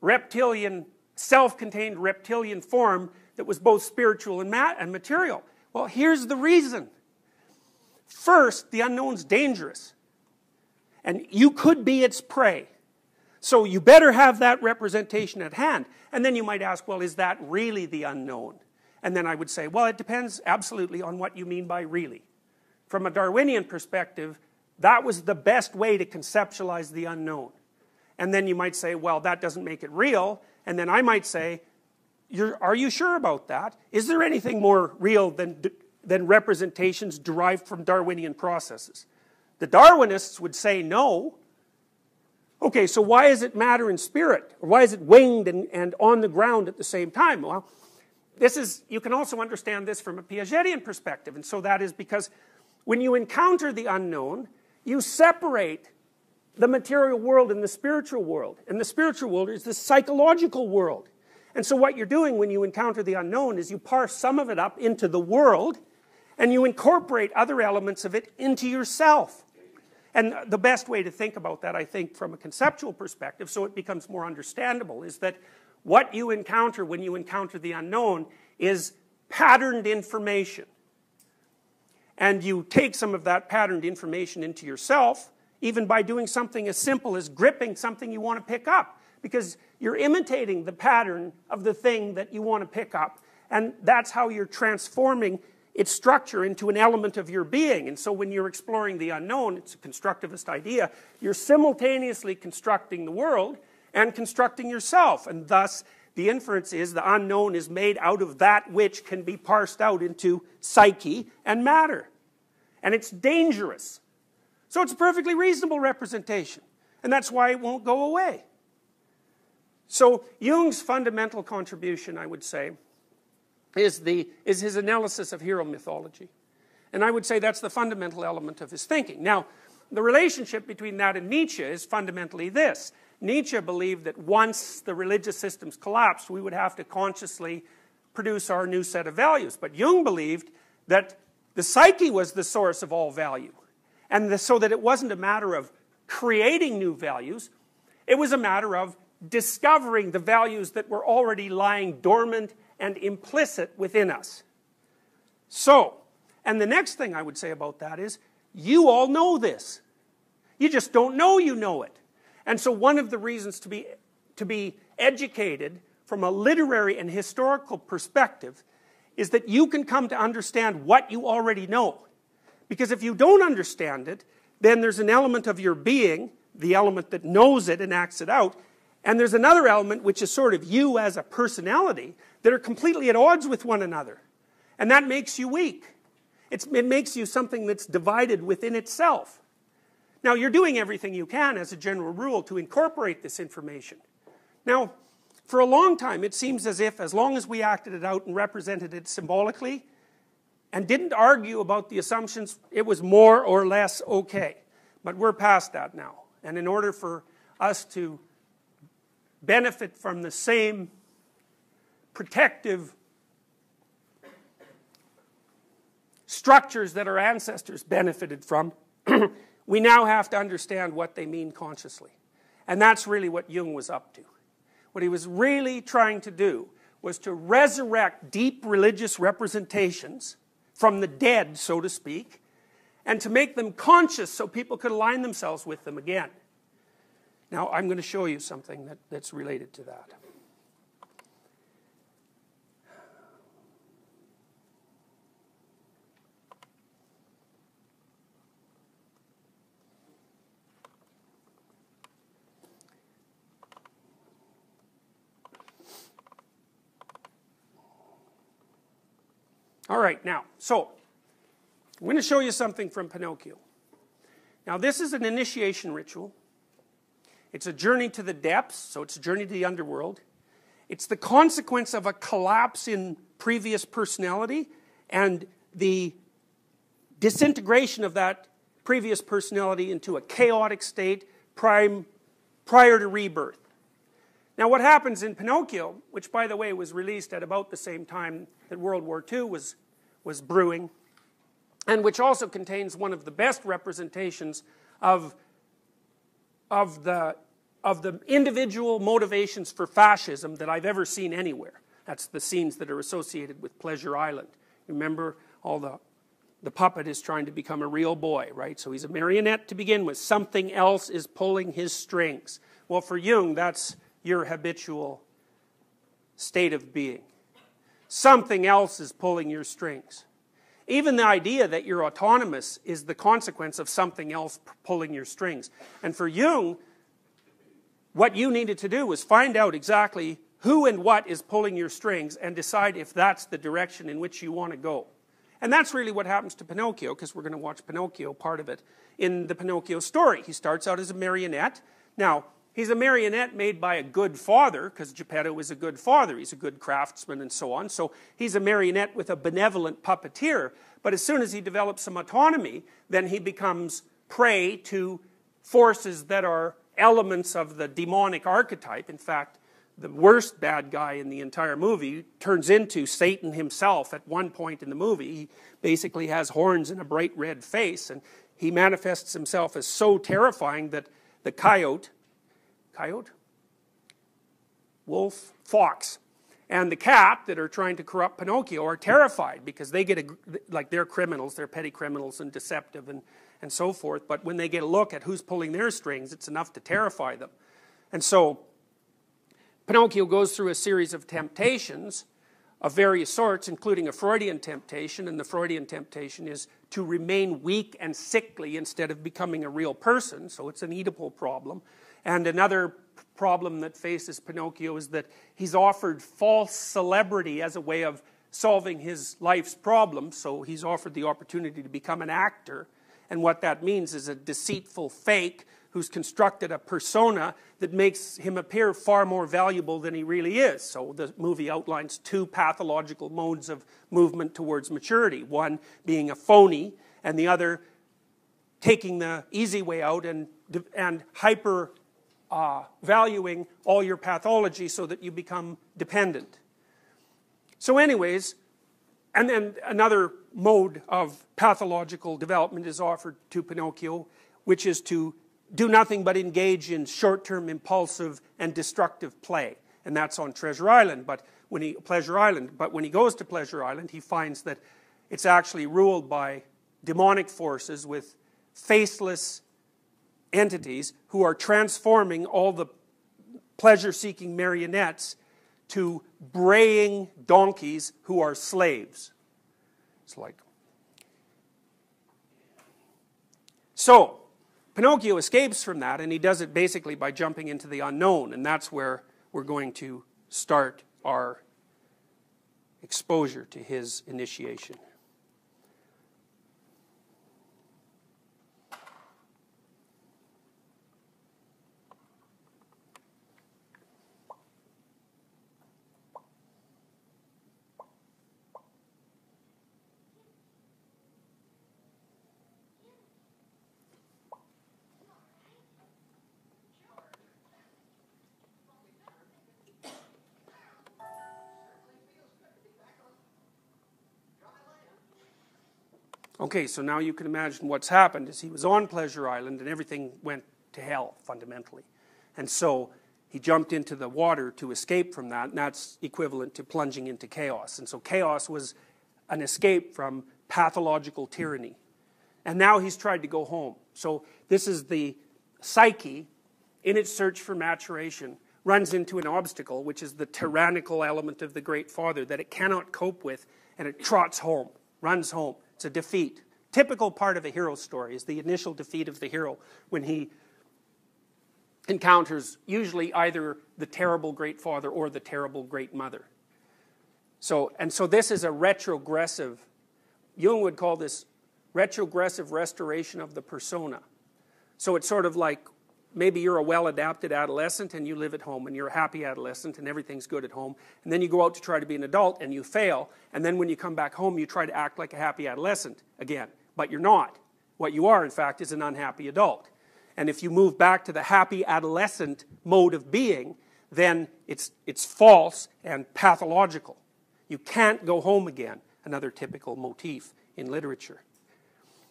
reptilian, self contained reptilian form that was both spiritual and, mat- and material? Well, here's the reason. First, the unknown's dangerous, and you could be its prey. So you better have that representation at hand. And then you might ask, well, is that really the unknown? And then I would say, well, it depends absolutely on what you mean by really. From a Darwinian perspective, that was the best way to conceptualize the unknown. And then you might say, well, that doesn't make it real. And then I might say, are you sure about that? Is there anything more real than, than representations derived from Darwinian processes? The Darwinists would say no. Okay, so why is it matter and spirit? Or why is it winged and, and on the ground at the same time? Well, this is, you can also understand this from a Piagetian perspective. And so that is because when you encounter the unknown, you separate the material world and the spiritual world. And the spiritual world is the psychological world. And so, what you're doing when you encounter the unknown is you parse some of it up into the world and you incorporate other elements of it into yourself. And the best way to think about that, I think, from a conceptual perspective, so it becomes more understandable, is that what you encounter when you encounter the unknown is patterned information. And you take some of that patterned information into yourself, even by doing something as simple as gripping something you want to pick up because you're imitating the pattern of the thing that you want to pick up. And that's how you're transforming its structure into an element of your being. And so when you're exploring the unknown, it's a constructivist idea, you're simultaneously constructing the world and constructing yourself. And thus, the inference is the unknown is made out of that which can be parsed out into psyche and matter. And it's dangerous. So it's a perfectly reasonable representation. And that's why it won't go away. So, Jung's fundamental contribution, I would say, is, the, is his analysis of hero mythology. And I would say that's the fundamental element of his thinking. Now, the relationship between that and Nietzsche is fundamentally this Nietzsche believed that once the religious systems collapsed, we would have to consciously produce our new set of values. But Jung believed that the psyche was the source of all value. And the, so that it wasn't a matter of creating new values, it was a matter of discovering the values that were already lying dormant and implicit within us. So, and the next thing I would say about that is you all know this. You just don't know you know it. And so, one of the reasons to be, to be educated from a literary and historical perspective is that you can come to understand what you already know. Because if you don't understand it, then there's an element of your being, the element that knows it and acts it out, and there's another element which is sort of you as a personality that are completely at odds with one another. And that makes you weak. It's, it makes you something that's divided within itself. Now, you're doing everything you can as a general rule to incorporate this information. Now, for a long time, it seems as if, as long as we acted it out and represented it symbolically and didn't argue about the assumptions, it was more or less okay. But we're past that now. And in order for us to benefit from the same protective structures that our ancestors benefited from, we now have to understand what they mean consciously. And that's really what Jung was up to. What he was really trying to do was to resurrect deep religious representations from the dead, so to speak, and to make them conscious so people could align themselves with them again. Now, I'm going to show you something that, that's related to that. All right, now, so I'm going to show you something from Pinocchio. Now, this is an initiation ritual. It's a journey to the depths, so it's a journey to the underworld. It's the consequence of a collapse in previous personality and the disintegration of that previous personality into a chaotic state prime, prior to rebirth. Now, what happens in Pinocchio, which by the way was released at about the same time that World War II was, was brewing, and which also contains one of the best representations of, of, the, of the individual motivations for fascism that I've ever seen anywhere. That's the scenes that are associated with Pleasure Island. Remember, all the, the puppet is trying to become a real boy, right? So he's a marionette to begin with. Something else is pulling his strings. Well, for Jung, that's your habitual state of being. Something else is pulling your strings. Even the idea that you're autonomous is the consequence of something else pulling your strings. And for Jung, what you needed to do was find out exactly who and what is pulling your strings and decide if that's the direction in which you want to go. And that's really what happens to Pinocchio, because we're going to watch Pinocchio, part of it, in the Pinocchio story. He starts out as a marionette. Now, He's a marionette made by a good father, because Geppetto is a good father. He's a good craftsman and so on. So he's a marionette with a benevolent puppeteer. But as soon as he develops some autonomy, then he becomes prey to forces that are elements of the demonic archetype. In fact, the worst bad guy in the entire movie turns into Satan himself at one point in the movie. He basically has horns and a bright red face, and he manifests himself as so terrifying that the coyote, coyote, wolf, fox, and the cat that are trying to corrupt Pinocchio are terrified because they get a, like they're criminals, they're petty criminals and deceptive and, and so forth. But when they get a look at who's pulling their strings, it's enough to terrify them. And so Pinocchio goes through a series of temptations of various sorts, including a Freudian temptation, and the Freudian temptation is to remain weak and sickly instead of becoming a real person, so it's an Oedipal problem. And another problem that faces Pinocchio is that he's offered false celebrity as a way of solving his life's problems. So he's offered the opportunity to become an actor. And what that means is a deceitful fake who's constructed a persona that makes him appear far more valuable than he really is. So the movie outlines two pathological modes of movement towards maturity one being a phony, and the other taking the easy way out and, and hyper uh, valuing all your pathology so that you become dependent. So, anyways, and then another mode of pathological development is offered to Pinocchio, which is to do nothing but engage in short-term impulsive and destructive play. And that's on treasure island but when he pleasure island. But when he goes to pleasure island he finds that it's actually ruled by demonic forces with faceless entities who are transforming all the pleasure-seeking marionettes to braying donkeys who are slaves it's like so Pinocchio escapes from that, and he does it basically by jumping into the unknown, and that's where we're going to start our exposure to his initiation. Okay, so now you can imagine what's happened is he was on Pleasure Island and everything went to hell fundamentally. And so he jumped into the water to escape from that, and that's equivalent to plunging into chaos. And so chaos was an escape from pathological tyranny. And now he's tried to go home. So this is the psyche in its search for maturation runs into an obstacle, which is the tyrannical element of the great father that it cannot cope with, and it trots home, runs home. It's a defeat. Typical part of a hero story is the initial defeat of the hero when he encounters usually either the terrible great father or the terrible great mother. So, and so this is a retrogressive, Jung would call this retrogressive restoration of the persona. So it's sort of like maybe you're a well adapted adolescent and you live at home and you're a happy adolescent and everything's good at home. And then you go out to try to be an adult and you fail. And then when you come back home, you try to act like a happy adolescent again. But you're not. What you are, in fact, is an unhappy adult. And if you move back to the happy adolescent mode of being, then it's, it's false and pathological. You can't go home again, another typical motif in literature.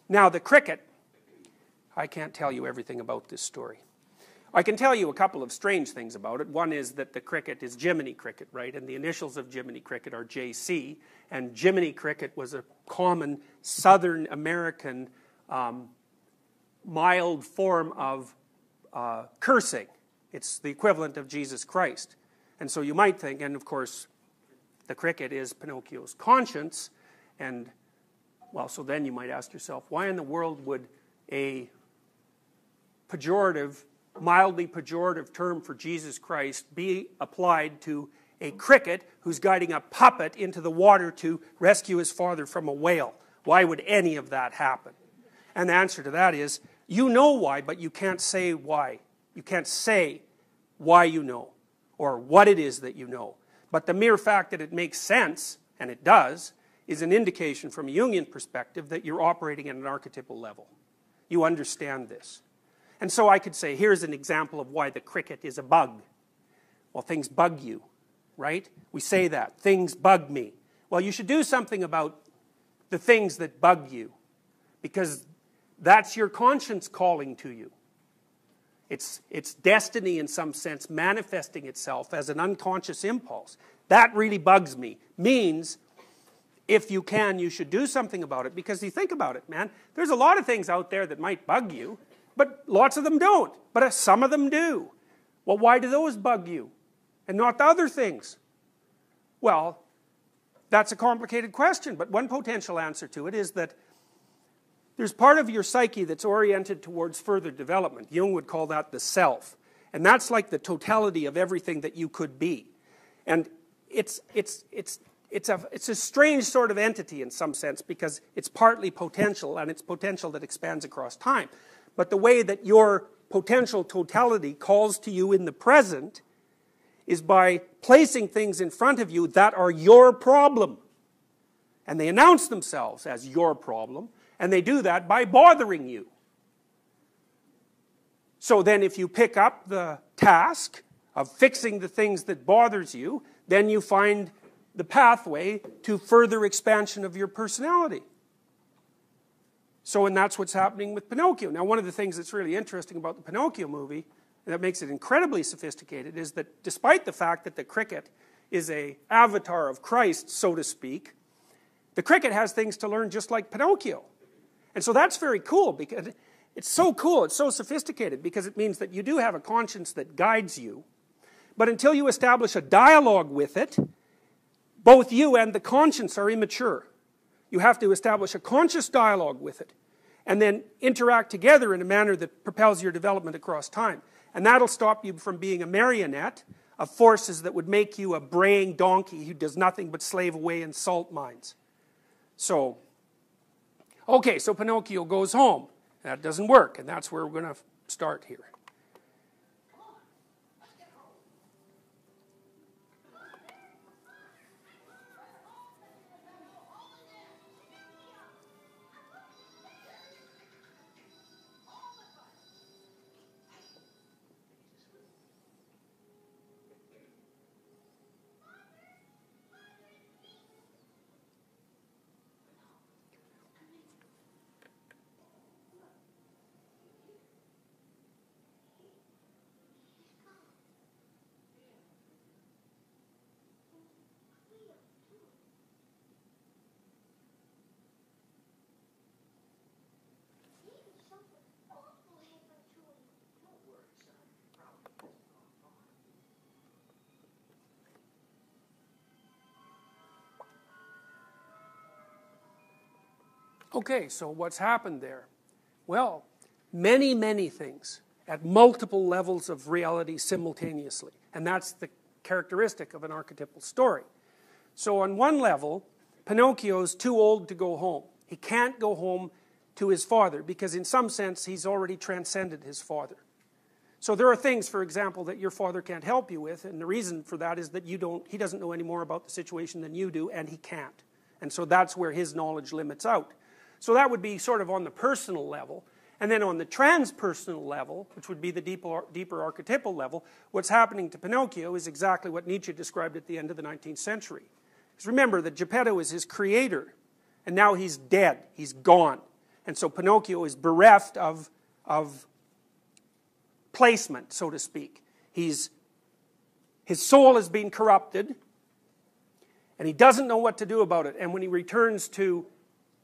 Now, the cricket, I can't tell you everything about this story. I can tell you a couple of strange things about it. One is that the cricket is Jiminy Cricket, right? And the initials of Jiminy Cricket are JC. And Jiminy Cricket was a common Southern American um, mild form of uh, cursing. It's the equivalent of Jesus Christ. And so you might think, and of course, the cricket is Pinocchio's conscience. And, well, so then you might ask yourself, why in the world would a pejorative mildly pejorative term for Jesus Christ be applied to a cricket who's guiding a puppet into the water to rescue his father from a whale. Why would any of that happen? And the answer to that is you know why, but you can't say why. You can't say why you know or what it is that you know. But the mere fact that it makes sense, and it does, is an indication from a Jungian perspective that you're operating at an archetypal level. You understand this. And so I could say, here's an example of why the cricket is a bug. Well, things bug you, right? We say that. Things bug me. Well, you should do something about the things that bug you because that's your conscience calling to you. It's, it's destiny in some sense manifesting itself as an unconscious impulse. That really bugs me. Means if you can, you should do something about it because you think about it, man. There's a lot of things out there that might bug you. But lots of them don't. But some of them do. Well, why do those bug you and not the other things? Well, that's a complicated question, but one potential answer to it is that there's part of your psyche that's oriented towards further development. Jung would call that the self. And that's like the totality of everything that you could be. And it's, it's, it's, it's, a, it's a strange sort of entity in some sense because it's partly potential and it's potential that expands across time. But the way that your potential totality calls to you in the present is by placing things in front of you that are your problem. And they announce themselves as your problem, and they do that by bothering you. So then if you pick up the task of fixing the things that bothers you, then you find the pathway to further expansion of your personality. So, and that's what's happening with Pinocchio. Now, one of the things that's really interesting about the Pinocchio movie, that makes it incredibly sophisticated, is that despite the fact that the cricket is a avatar of Christ, so to speak, the cricket has things to learn just like Pinocchio. And so that's very cool because it's so cool, it's so sophisticated because it means that you do have a conscience that guides you. But until you establish a dialogue with it, both you and the conscience are immature. You have to establish a conscious dialogue with it and then interact together in a manner that propels your development across time. And that'll stop you from being a marionette of forces that would make you a braying donkey who does nothing but slave away in salt mines. So, okay, so Pinocchio goes home. That doesn't work, and that's where we're going to start here. Okay, so what's happened there? Well, many, many things at multiple levels of reality simultaneously. And that's the characteristic of an archetypal story. So, on one level, Pinocchio's too old to go home. He can't go home to his father because, in some sense, he's already transcended his father. So there are things, for example, that your father can't help you with, and the reason for that is that you don't, he doesn't know any more about the situation than you do, and he can't. And so that's where his knowledge limits out. So that would be sort of on the personal level. And then on the transpersonal level, which would be the deeper, deeper archetypal level, what's happening to Pinocchio is exactly what Nietzsche described at the end of the 19th century. Because remember that Geppetto is his creator, and now he's dead, he's gone. And so Pinocchio is bereft of, of placement, so to speak. He's, his soul has been corrupted, and he doesn't know what to do about it. And when he returns to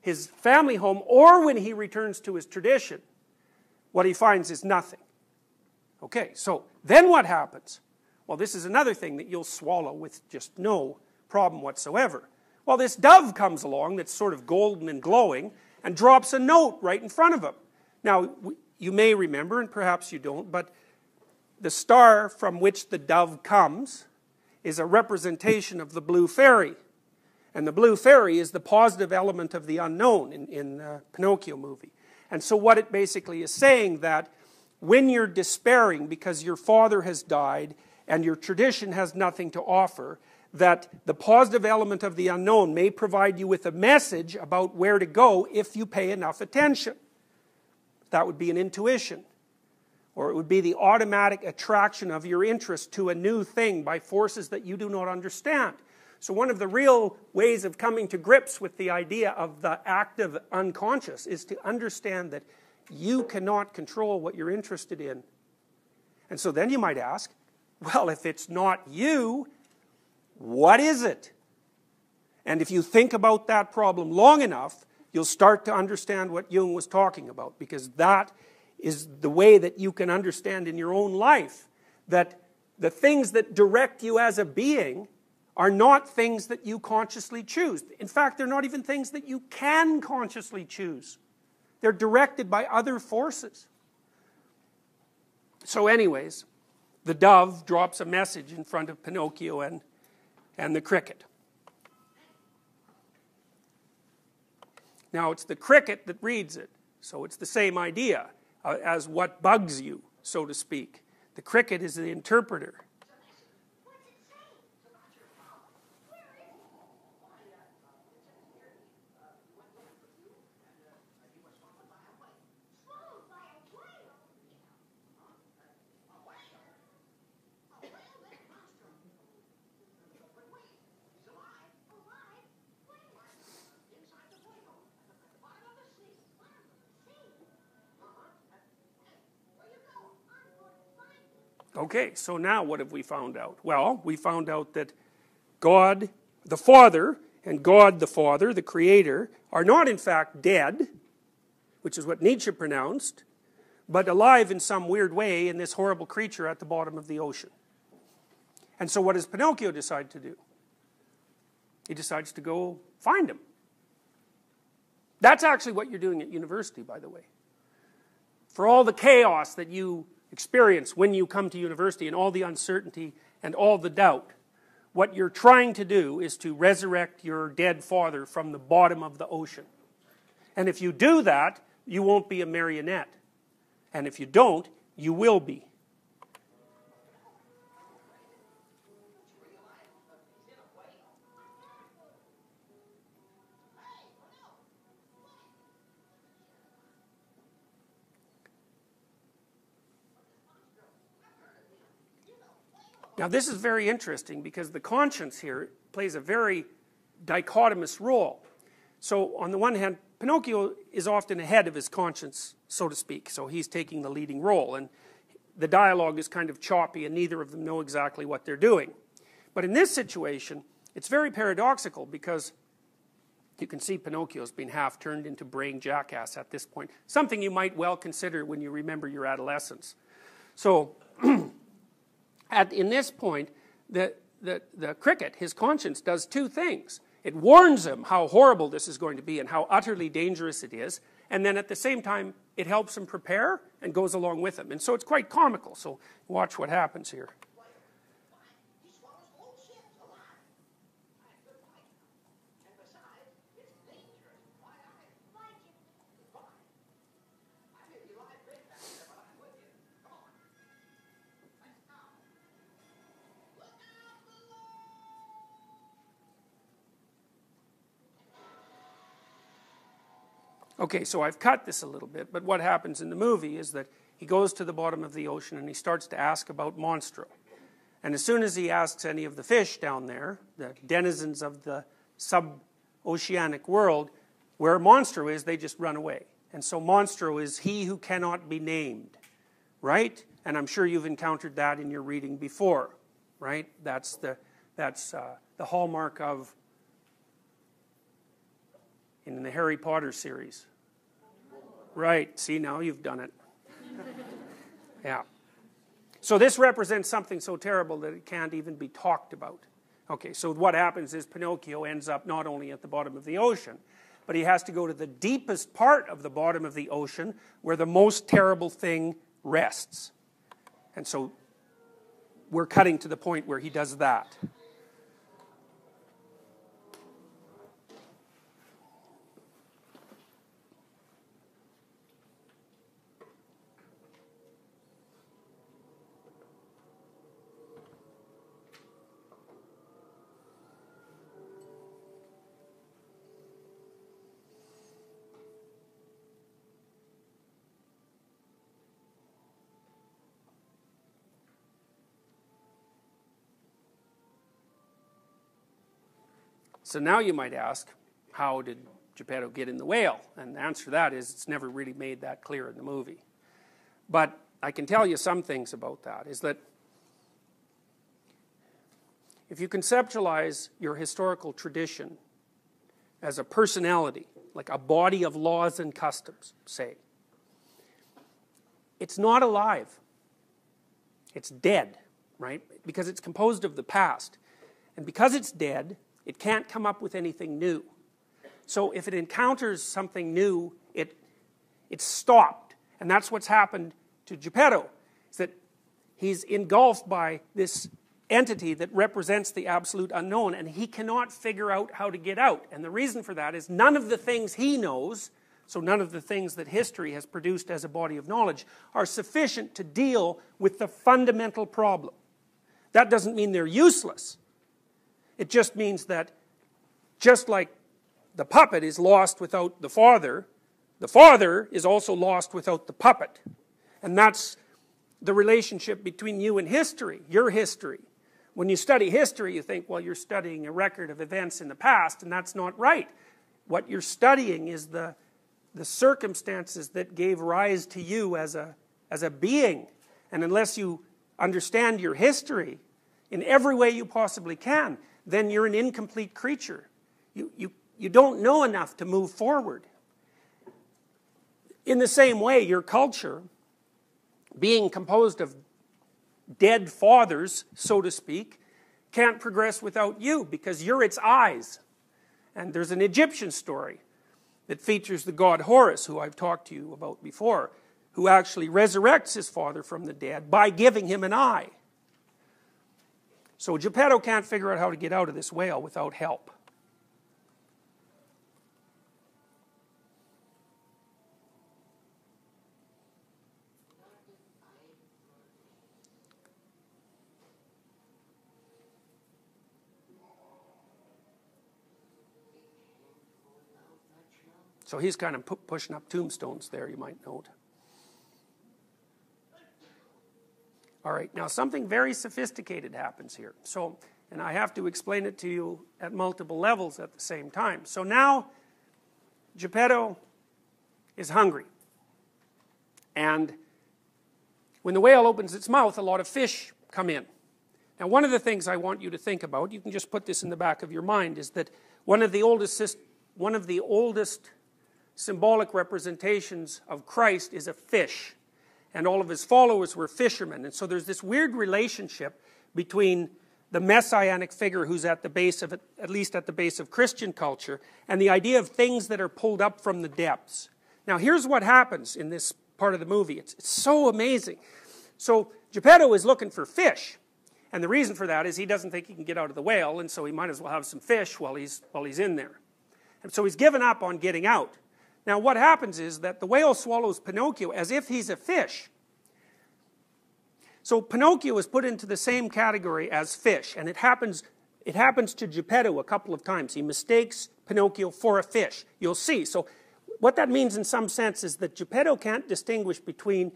his family home or when he returns to his tradition, what he finds is nothing. Okay, so then what happens? Well, this is another thing that you'll swallow with just no problem whatsoever. Well, this dove comes along that's sort of golden and glowing and drops a note right in front of him. Now, you may remember, and perhaps you don't, but the star from which the dove comes is a representation of the blue fairy. And the blue fairy is the positive element of the unknown in, in Pinocchio movie. And so, what it basically is saying that when you're despairing because your father has died and your tradition has nothing to offer, that the positive element of the unknown may provide you with a message about where to go if you pay enough attention. That would be an intuition. Or it would be the automatic attraction of your interest to a new thing by forces that you do not understand. So, one of the real ways of coming to grips with the idea of the active unconscious is to understand that you cannot control what you're interested in. And so then you might ask, well, if it's not you, what is it? And if you think about that problem long enough, you'll start to understand what Jung was talking about, because that is the way that you can understand in your own life that the things that direct you as a being are not things that you consciously choose. In fact, they're not even things that you can consciously choose. They're directed by other forces. So, anyways, the dove drops a message in front of Pinocchio and, and the cricket. Now, it's the cricket that reads it, so it's the same idea uh, as what bugs you so to speak. The cricket is the interpreter. Okay, so now what have we found out? Well, we found out that God the Father and God the Father, the Creator, are not in fact dead, which is what Nietzsche pronounced, but alive in some weird way in this horrible creature at the bottom of the ocean. And so what does Pinocchio decide to do? He decides to go find him. That's actually what you're doing at university, by the way. For all the chaos that you experience when you come to university and all the uncertainty and all the doubt. What you're trying to do is to resurrect your dead father from the bottom of the ocean. And if you do that, you won't be a marionette. And if you don't, you will be. Now, this is very interesting because the conscience here plays a very dichotomous role. So, on the one hand, Pinocchio is often ahead of his conscience, so to speak, so he's taking the leading role. And the dialogue is kind of choppy, and neither of them know exactly what they're doing. But in this situation, it's very paradoxical because you can see Pinocchio's been half turned into brain jackass at this point, something you might well consider when you remember your adolescence. So, at, in this point, the, the, the cricket, his conscience, does two things. It warns him how horrible this is going to be and how utterly dangerous it is, and then at the same time, it helps him prepare and goes along with him. And so it's quite comical. So watch what happens here. Okay, so I've cut this a little bit, but what happens in the movie is that he goes to the bottom of the ocean and he starts to ask about Monstro. And as soon as he asks any of the fish down there, the denizens of the sub-oceanic world, where Monstro is, they just run away. And so Monstro is he who cannot be named, right? And I'm sure you've encountered that in your reading before, right? That's the, that's, uh, the hallmark of in the Harry Potter series. Right. See, now you've done it. yeah. So this represents something so terrible that it can't even be talked about. Okay, so what happens is Pinocchio ends up not only at the bottom of the ocean, but he has to go to the deepest part of the bottom of the ocean where the most terrible thing rests. And so we're cutting to the point where he does that. So now you might ask, how did Geppetto get in the whale? And the answer to that is it's never really made that clear in the movie. But I can tell you some things about that is that if you conceptualize your historical tradition as a personality, like a body of laws and customs, say, it's not alive. It's dead, right? Because it's composed of the past. And because it's dead, it can't come up with anything new. So if it encounters something new, it, it's stopped. And that's what's happened to Geppetto, is that he's engulfed by this entity that represents the absolute unknown, and he cannot figure out how to get out. And the reason for that is none of the things he knows so none of the things that history has produced as a body of knowledge are sufficient to deal with the fundamental problem. That doesn't mean they're useless. It just means that just like the puppet is lost without the father, the father is also lost without the puppet. And that's the relationship between you and history, your history. When you study history, you think, well, you're studying a record of events in the past, and that's not right. What you're studying is the, the circumstances that gave rise to you as a, as a being. And unless you understand your history in every way you possibly can, then you're an incomplete creature. You, you, you don't know enough to move forward. In the same way, your culture, being composed of dead fathers, so to speak, can't progress without you because you're its eyes. And there's an Egyptian story that features the god Horus, who I've talked to you about before, who actually resurrects his father from the dead by giving him an eye. So Geppetto can't figure out how to get out of this whale without help. So he's kind of pu- pushing up tombstones there, you might note. All right, now something very sophisticated happens here. So, and I have to explain it to you at multiple levels at the same time. So now, Geppetto is hungry. And when the whale opens its mouth, a lot of fish come in. Now, one of the things I want you to think about, you can just put this in the back of your mind, is that one of the oldest, one of the oldest symbolic representations of Christ is a fish. And all of his followers were fishermen. And so there's this weird relationship between the messianic figure who's at the base of it, at least at the base of Christian culture, and the idea of things that are pulled up from the depths. Now, here's what happens in this part of the movie. It's, it's so amazing. So, Geppetto is looking for fish. And the reason for that is he doesn't think he can get out of the whale, and so he might as well have some fish while he's, while he's in there. And so he's given up on getting out. Now, what happens is that the whale swallows Pinocchio as if he's a fish. So Pinocchio is put into the same category as fish, and it happens, it happens to Geppetto a couple of times. He mistakes Pinocchio for a fish. You'll see. So what that means in some sense is that Geppetto can't distinguish between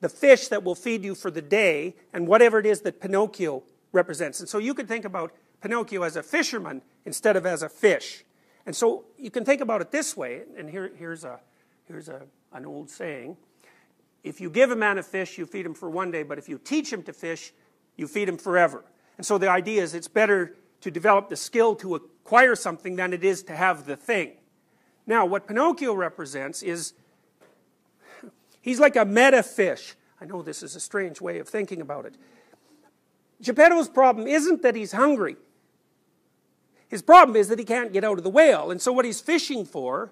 the fish that will feed you for the day and whatever it is that Pinocchio represents. And so you could think about Pinocchio as a fisherman instead of as a fish. And so you can think about it this way, and here, here's, a, here's a, an old saying. If you give a man a fish, you feed him for one day, but if you teach him to fish, you feed him forever. And so the idea is it's better to develop the skill to acquire something than it is to have the thing. Now, what Pinocchio represents is he's like a meta fish. I know this is a strange way of thinking about it. Geppetto's problem isn't that he's hungry. His problem is that he can't get out of the whale. And so what he's fishing for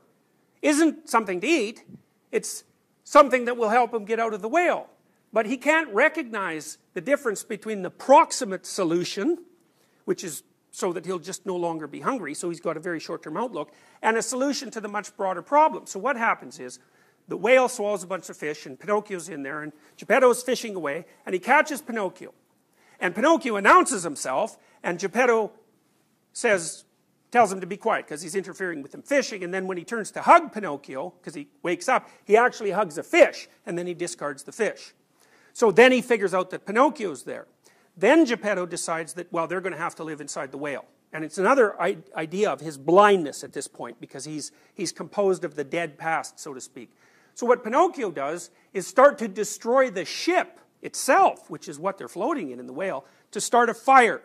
isn't something to eat, it's something that will help him get out of the whale. But he can't recognize the difference between the proximate solution, which is so that he'll just no longer be hungry, so he's got a very short term outlook, and a solution to the much broader problem. So what happens is the whale swallows a bunch of fish, and Pinocchio's in there, and Geppetto's fishing away, and he catches Pinocchio. And Pinocchio announces himself, and Geppetto says, tells him to be quiet because he's interfering with him fishing. And then when he turns to hug Pinocchio, because he wakes up, he actually hugs a fish and then he discards the fish. So then he figures out that Pinocchio's there. Then Geppetto decides that, well, they're going to have to live inside the whale. And it's another idea of his blindness at this point because he's, he's composed of the dead past, so to speak. So what Pinocchio does is start to destroy the ship itself, which is what they're floating in in the whale, to start a fire.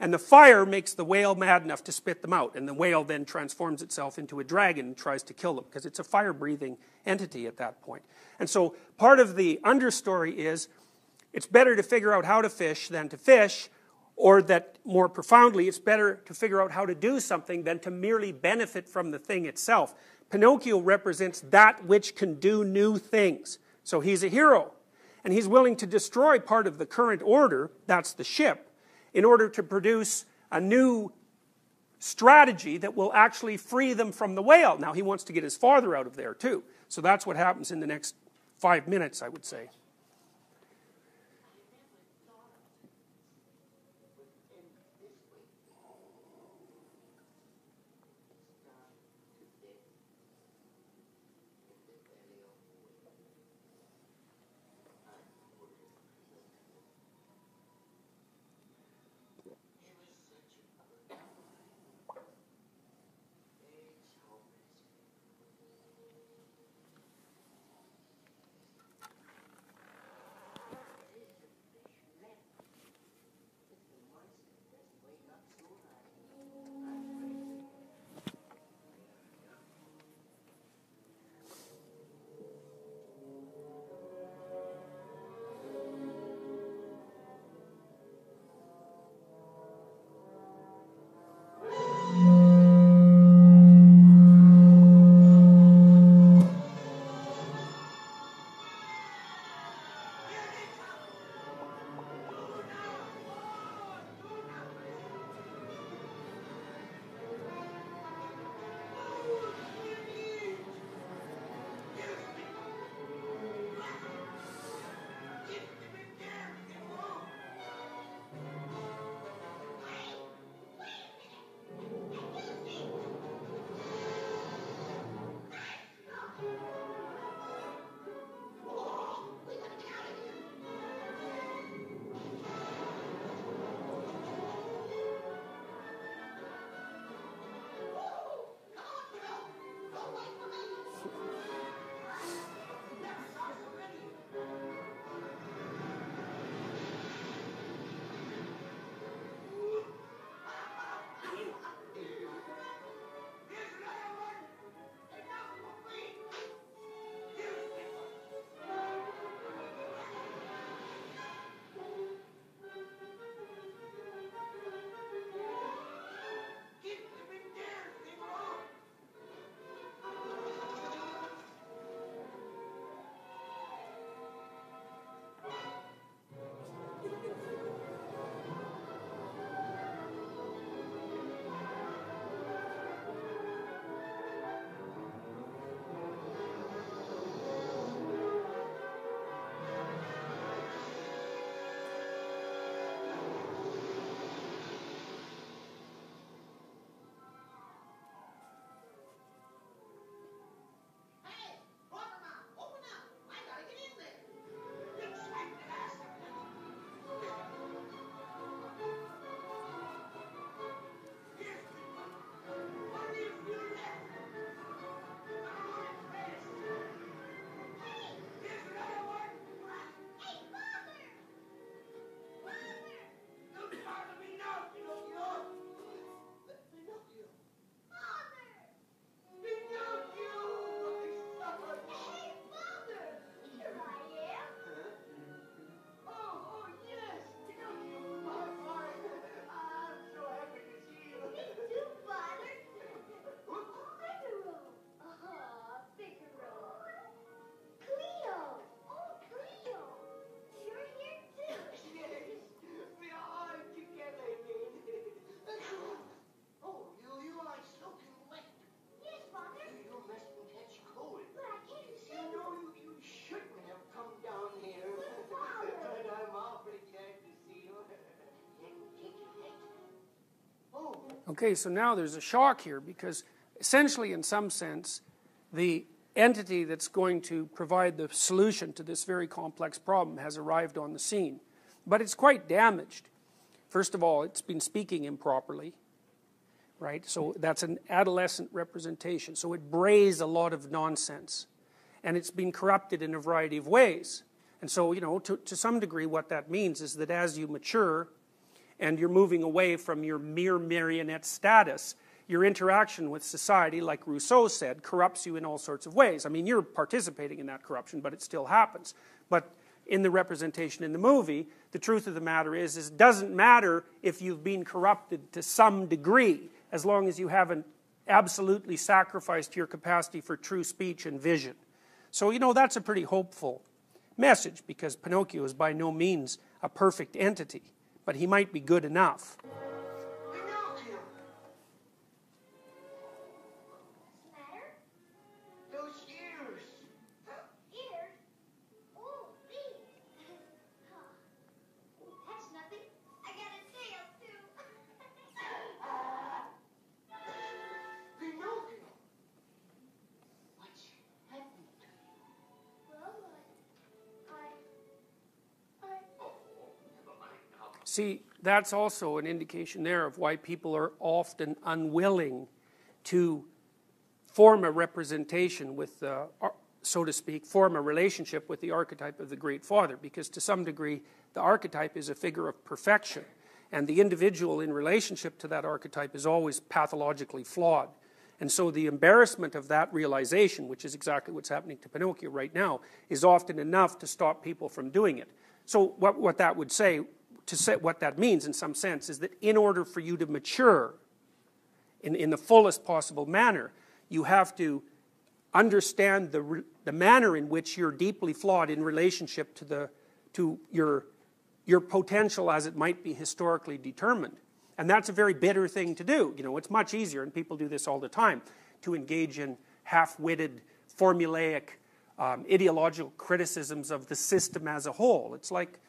And the fire makes the whale mad enough to spit them out. And the whale then transforms itself into a dragon and tries to kill them because it's a fire breathing entity at that point. And so part of the understory is it's better to figure out how to fish than to fish, or that more profoundly, it's better to figure out how to do something than to merely benefit from the thing itself. Pinocchio represents that which can do new things. So he's a hero. And he's willing to destroy part of the current order, that's the ship, in order to produce a new strategy that will actually free them from the whale. Now, he wants to get his father out of there, too. So that's what happens in the next five minutes, I would say. Okay, so now there's a shock here because essentially, in some sense, the entity that's going to provide the solution to this very complex problem has arrived on the scene. But it's quite damaged. First of all, it's been speaking improperly, right? So that's an adolescent representation. So it brays a lot of nonsense. And it's been corrupted in a variety of ways. And so, you know, to, to some degree, what that means is that as you mature, and you're moving away from your mere marionette status. Your interaction with society, like Rousseau said, corrupts you in all sorts of ways. I mean, you're participating in that corruption, but it still happens. But in the representation in the movie, the truth of the matter is, is it doesn't matter if you've been corrupted to some degree, as long as you haven't absolutely sacrificed your capacity for true speech and vision. So, you know, that's a pretty hopeful message because Pinocchio is by no means a perfect entity but he might be good enough. See, that's also an indication there of why people are often unwilling to form a representation with, uh, so to speak, form a relationship with the archetype of the Great Father, because to some degree, the archetype is a figure of perfection, and the individual in relationship to that archetype is always pathologically flawed. And so the embarrassment of that realization, which is exactly what's happening to Pinocchio right now, is often enough to stop people from doing it. So what, what that would say, to say what that means in some sense, is that in order for you to mature in, in the fullest possible manner, you have to understand the, the manner in which you're deeply flawed in relationship to, the, to your, your potential as it might be historically determined. And that's a very bitter thing to do. You know, it's much easier, and people do this all the time, to engage in half-witted, formulaic, um, ideological criticisms of the system as a whole. It's like,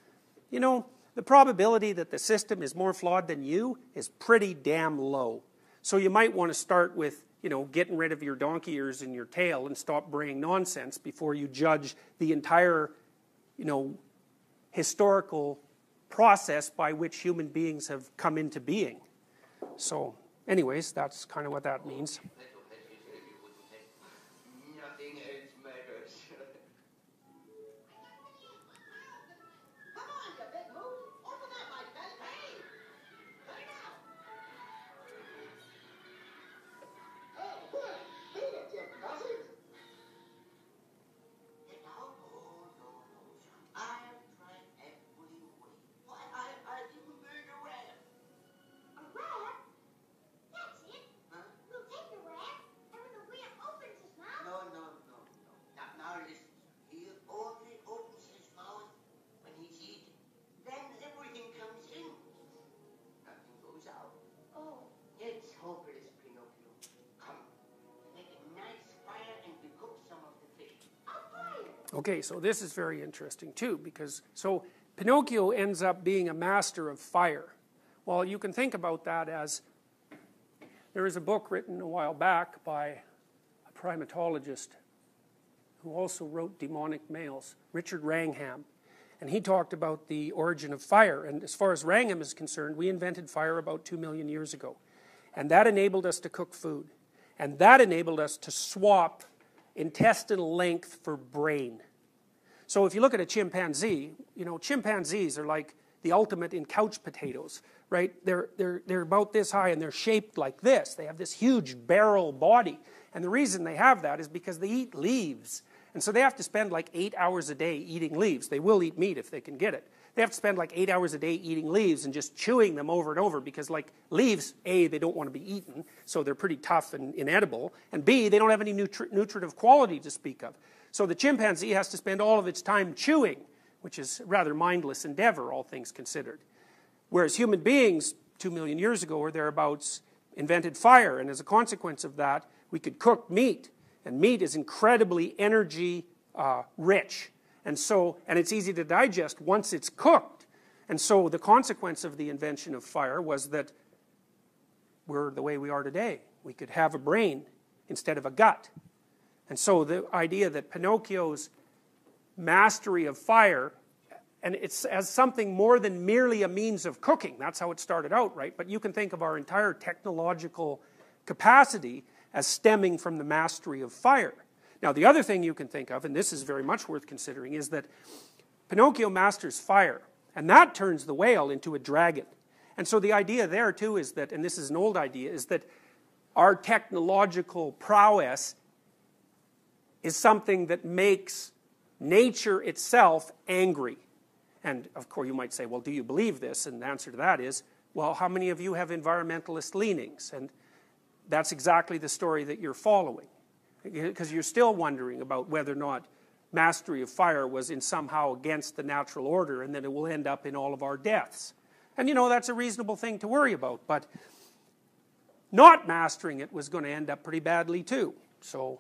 you know, the probability that the system is more flawed than you is pretty damn low. So you might want to start with you know, getting rid of your donkey ears and your tail and stop braying nonsense before you judge the entire, you know, historical process by which human beings have come into being. So, anyways, that's kind of what that means. Okay, so this is very interesting too, because so Pinocchio ends up being a master of fire. Well, you can think about that as there is a book written a while back by a primatologist who also wrote Demonic Males, Richard Wrangham. And he talked about the origin of fire. And as far as Wrangham is concerned, we invented fire about two million years ago. And that enabled us to cook food. And that enabled us to swap intestinal length for brain. So if you look at a chimpanzee, you know, chimpanzees are like the ultimate in couch potatoes, right? They're, they're, they're about this high and they're shaped like this. They have this huge barrel body. And the reason they have that is because they eat leaves. And so they have to spend like eight hours a day eating leaves. They will eat meat if they can get it. They have to spend like eight hours a day eating leaves and just chewing them over and over because, like, leaves, A, they don't want to be eaten, so they're pretty tough and inedible, and B, they don't have any nutri- nutritive quality to speak of. So the chimpanzee has to spend all of its time chewing, which is rather mindless endeavor, all things considered. Whereas human beings, two million years ago or thereabouts, invented fire, and as a consequence of that, we could cook meat. And meat is incredibly energy uh, rich. And so, and it's easy to digest once it's cooked. And so the consequence of the invention of fire was that we're the way we are today. We could have a brain instead of a gut. And so the idea that Pinocchio's mastery of fire, and it's as something more than merely a means of cooking. That's how it started out, right? But you can think of our entire technological capacity as stemming from the mastery of fire. Now, the other thing you can think of, and this is very much worth considering, is that Pinocchio masters fire, and that turns the whale into a dragon. And so the idea there, too, is that, and this is an old idea, is that our technological prowess is something that makes nature itself angry. And of course, you might say, well, do you believe this? And the answer to that is, well, how many of you have environmentalist leanings? And that's exactly the story that you're following because you're still wondering about whether or not mastery of fire was in somehow against the natural order and that it will end up in all of our deaths. And you know, that's a reasonable thing to worry about, but not mastering it was going to end up pretty badly too. So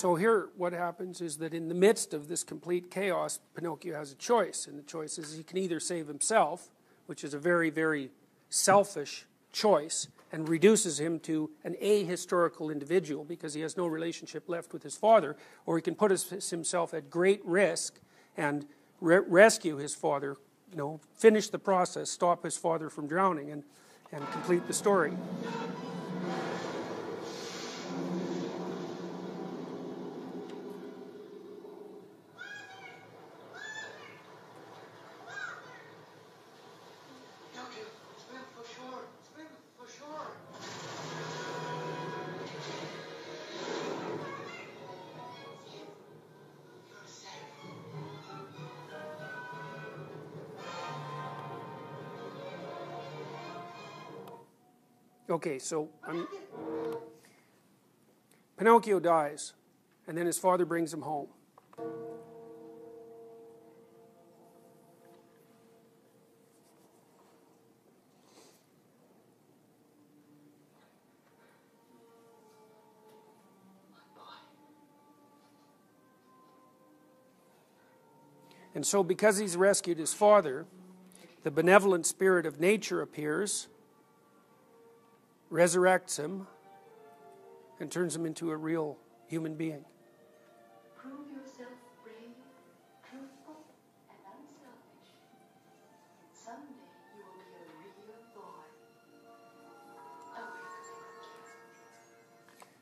So here, what happens is that in the midst of this complete chaos, Pinocchio has a choice, and the choice is he can either save himself, which is a very, very selfish choice, and reduces him to an ahistorical individual because he has no relationship left with his father, or he can put his, himself at great risk and re- rescue his father, you know, finish the process, stop his father from drowning, and, and complete the story. Okay, so um, Pinocchio dies, and then his father brings him home. And so, because he's rescued his father, the benevolent spirit of nature appears resurrects him, and turns him into a real human being. Prove yourself brave, truthful, and unselfish. Someday you will be a real boy.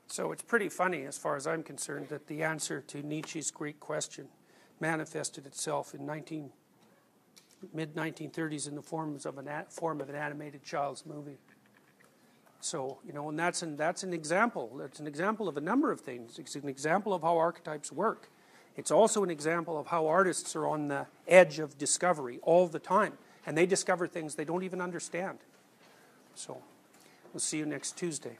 So it's pretty funny, as far as I'm concerned, that the answer to Nietzsche's Greek question manifested itself in 19, mid 1930s in the forms of an form of an animated child's movie. So, you know, and that's an, that's an example. That's an example of a number of things. It's an example of how archetypes work. It's also an example of how artists are on the edge of discovery all the time. And they discover things they don't even understand. So, we'll see you next Tuesday.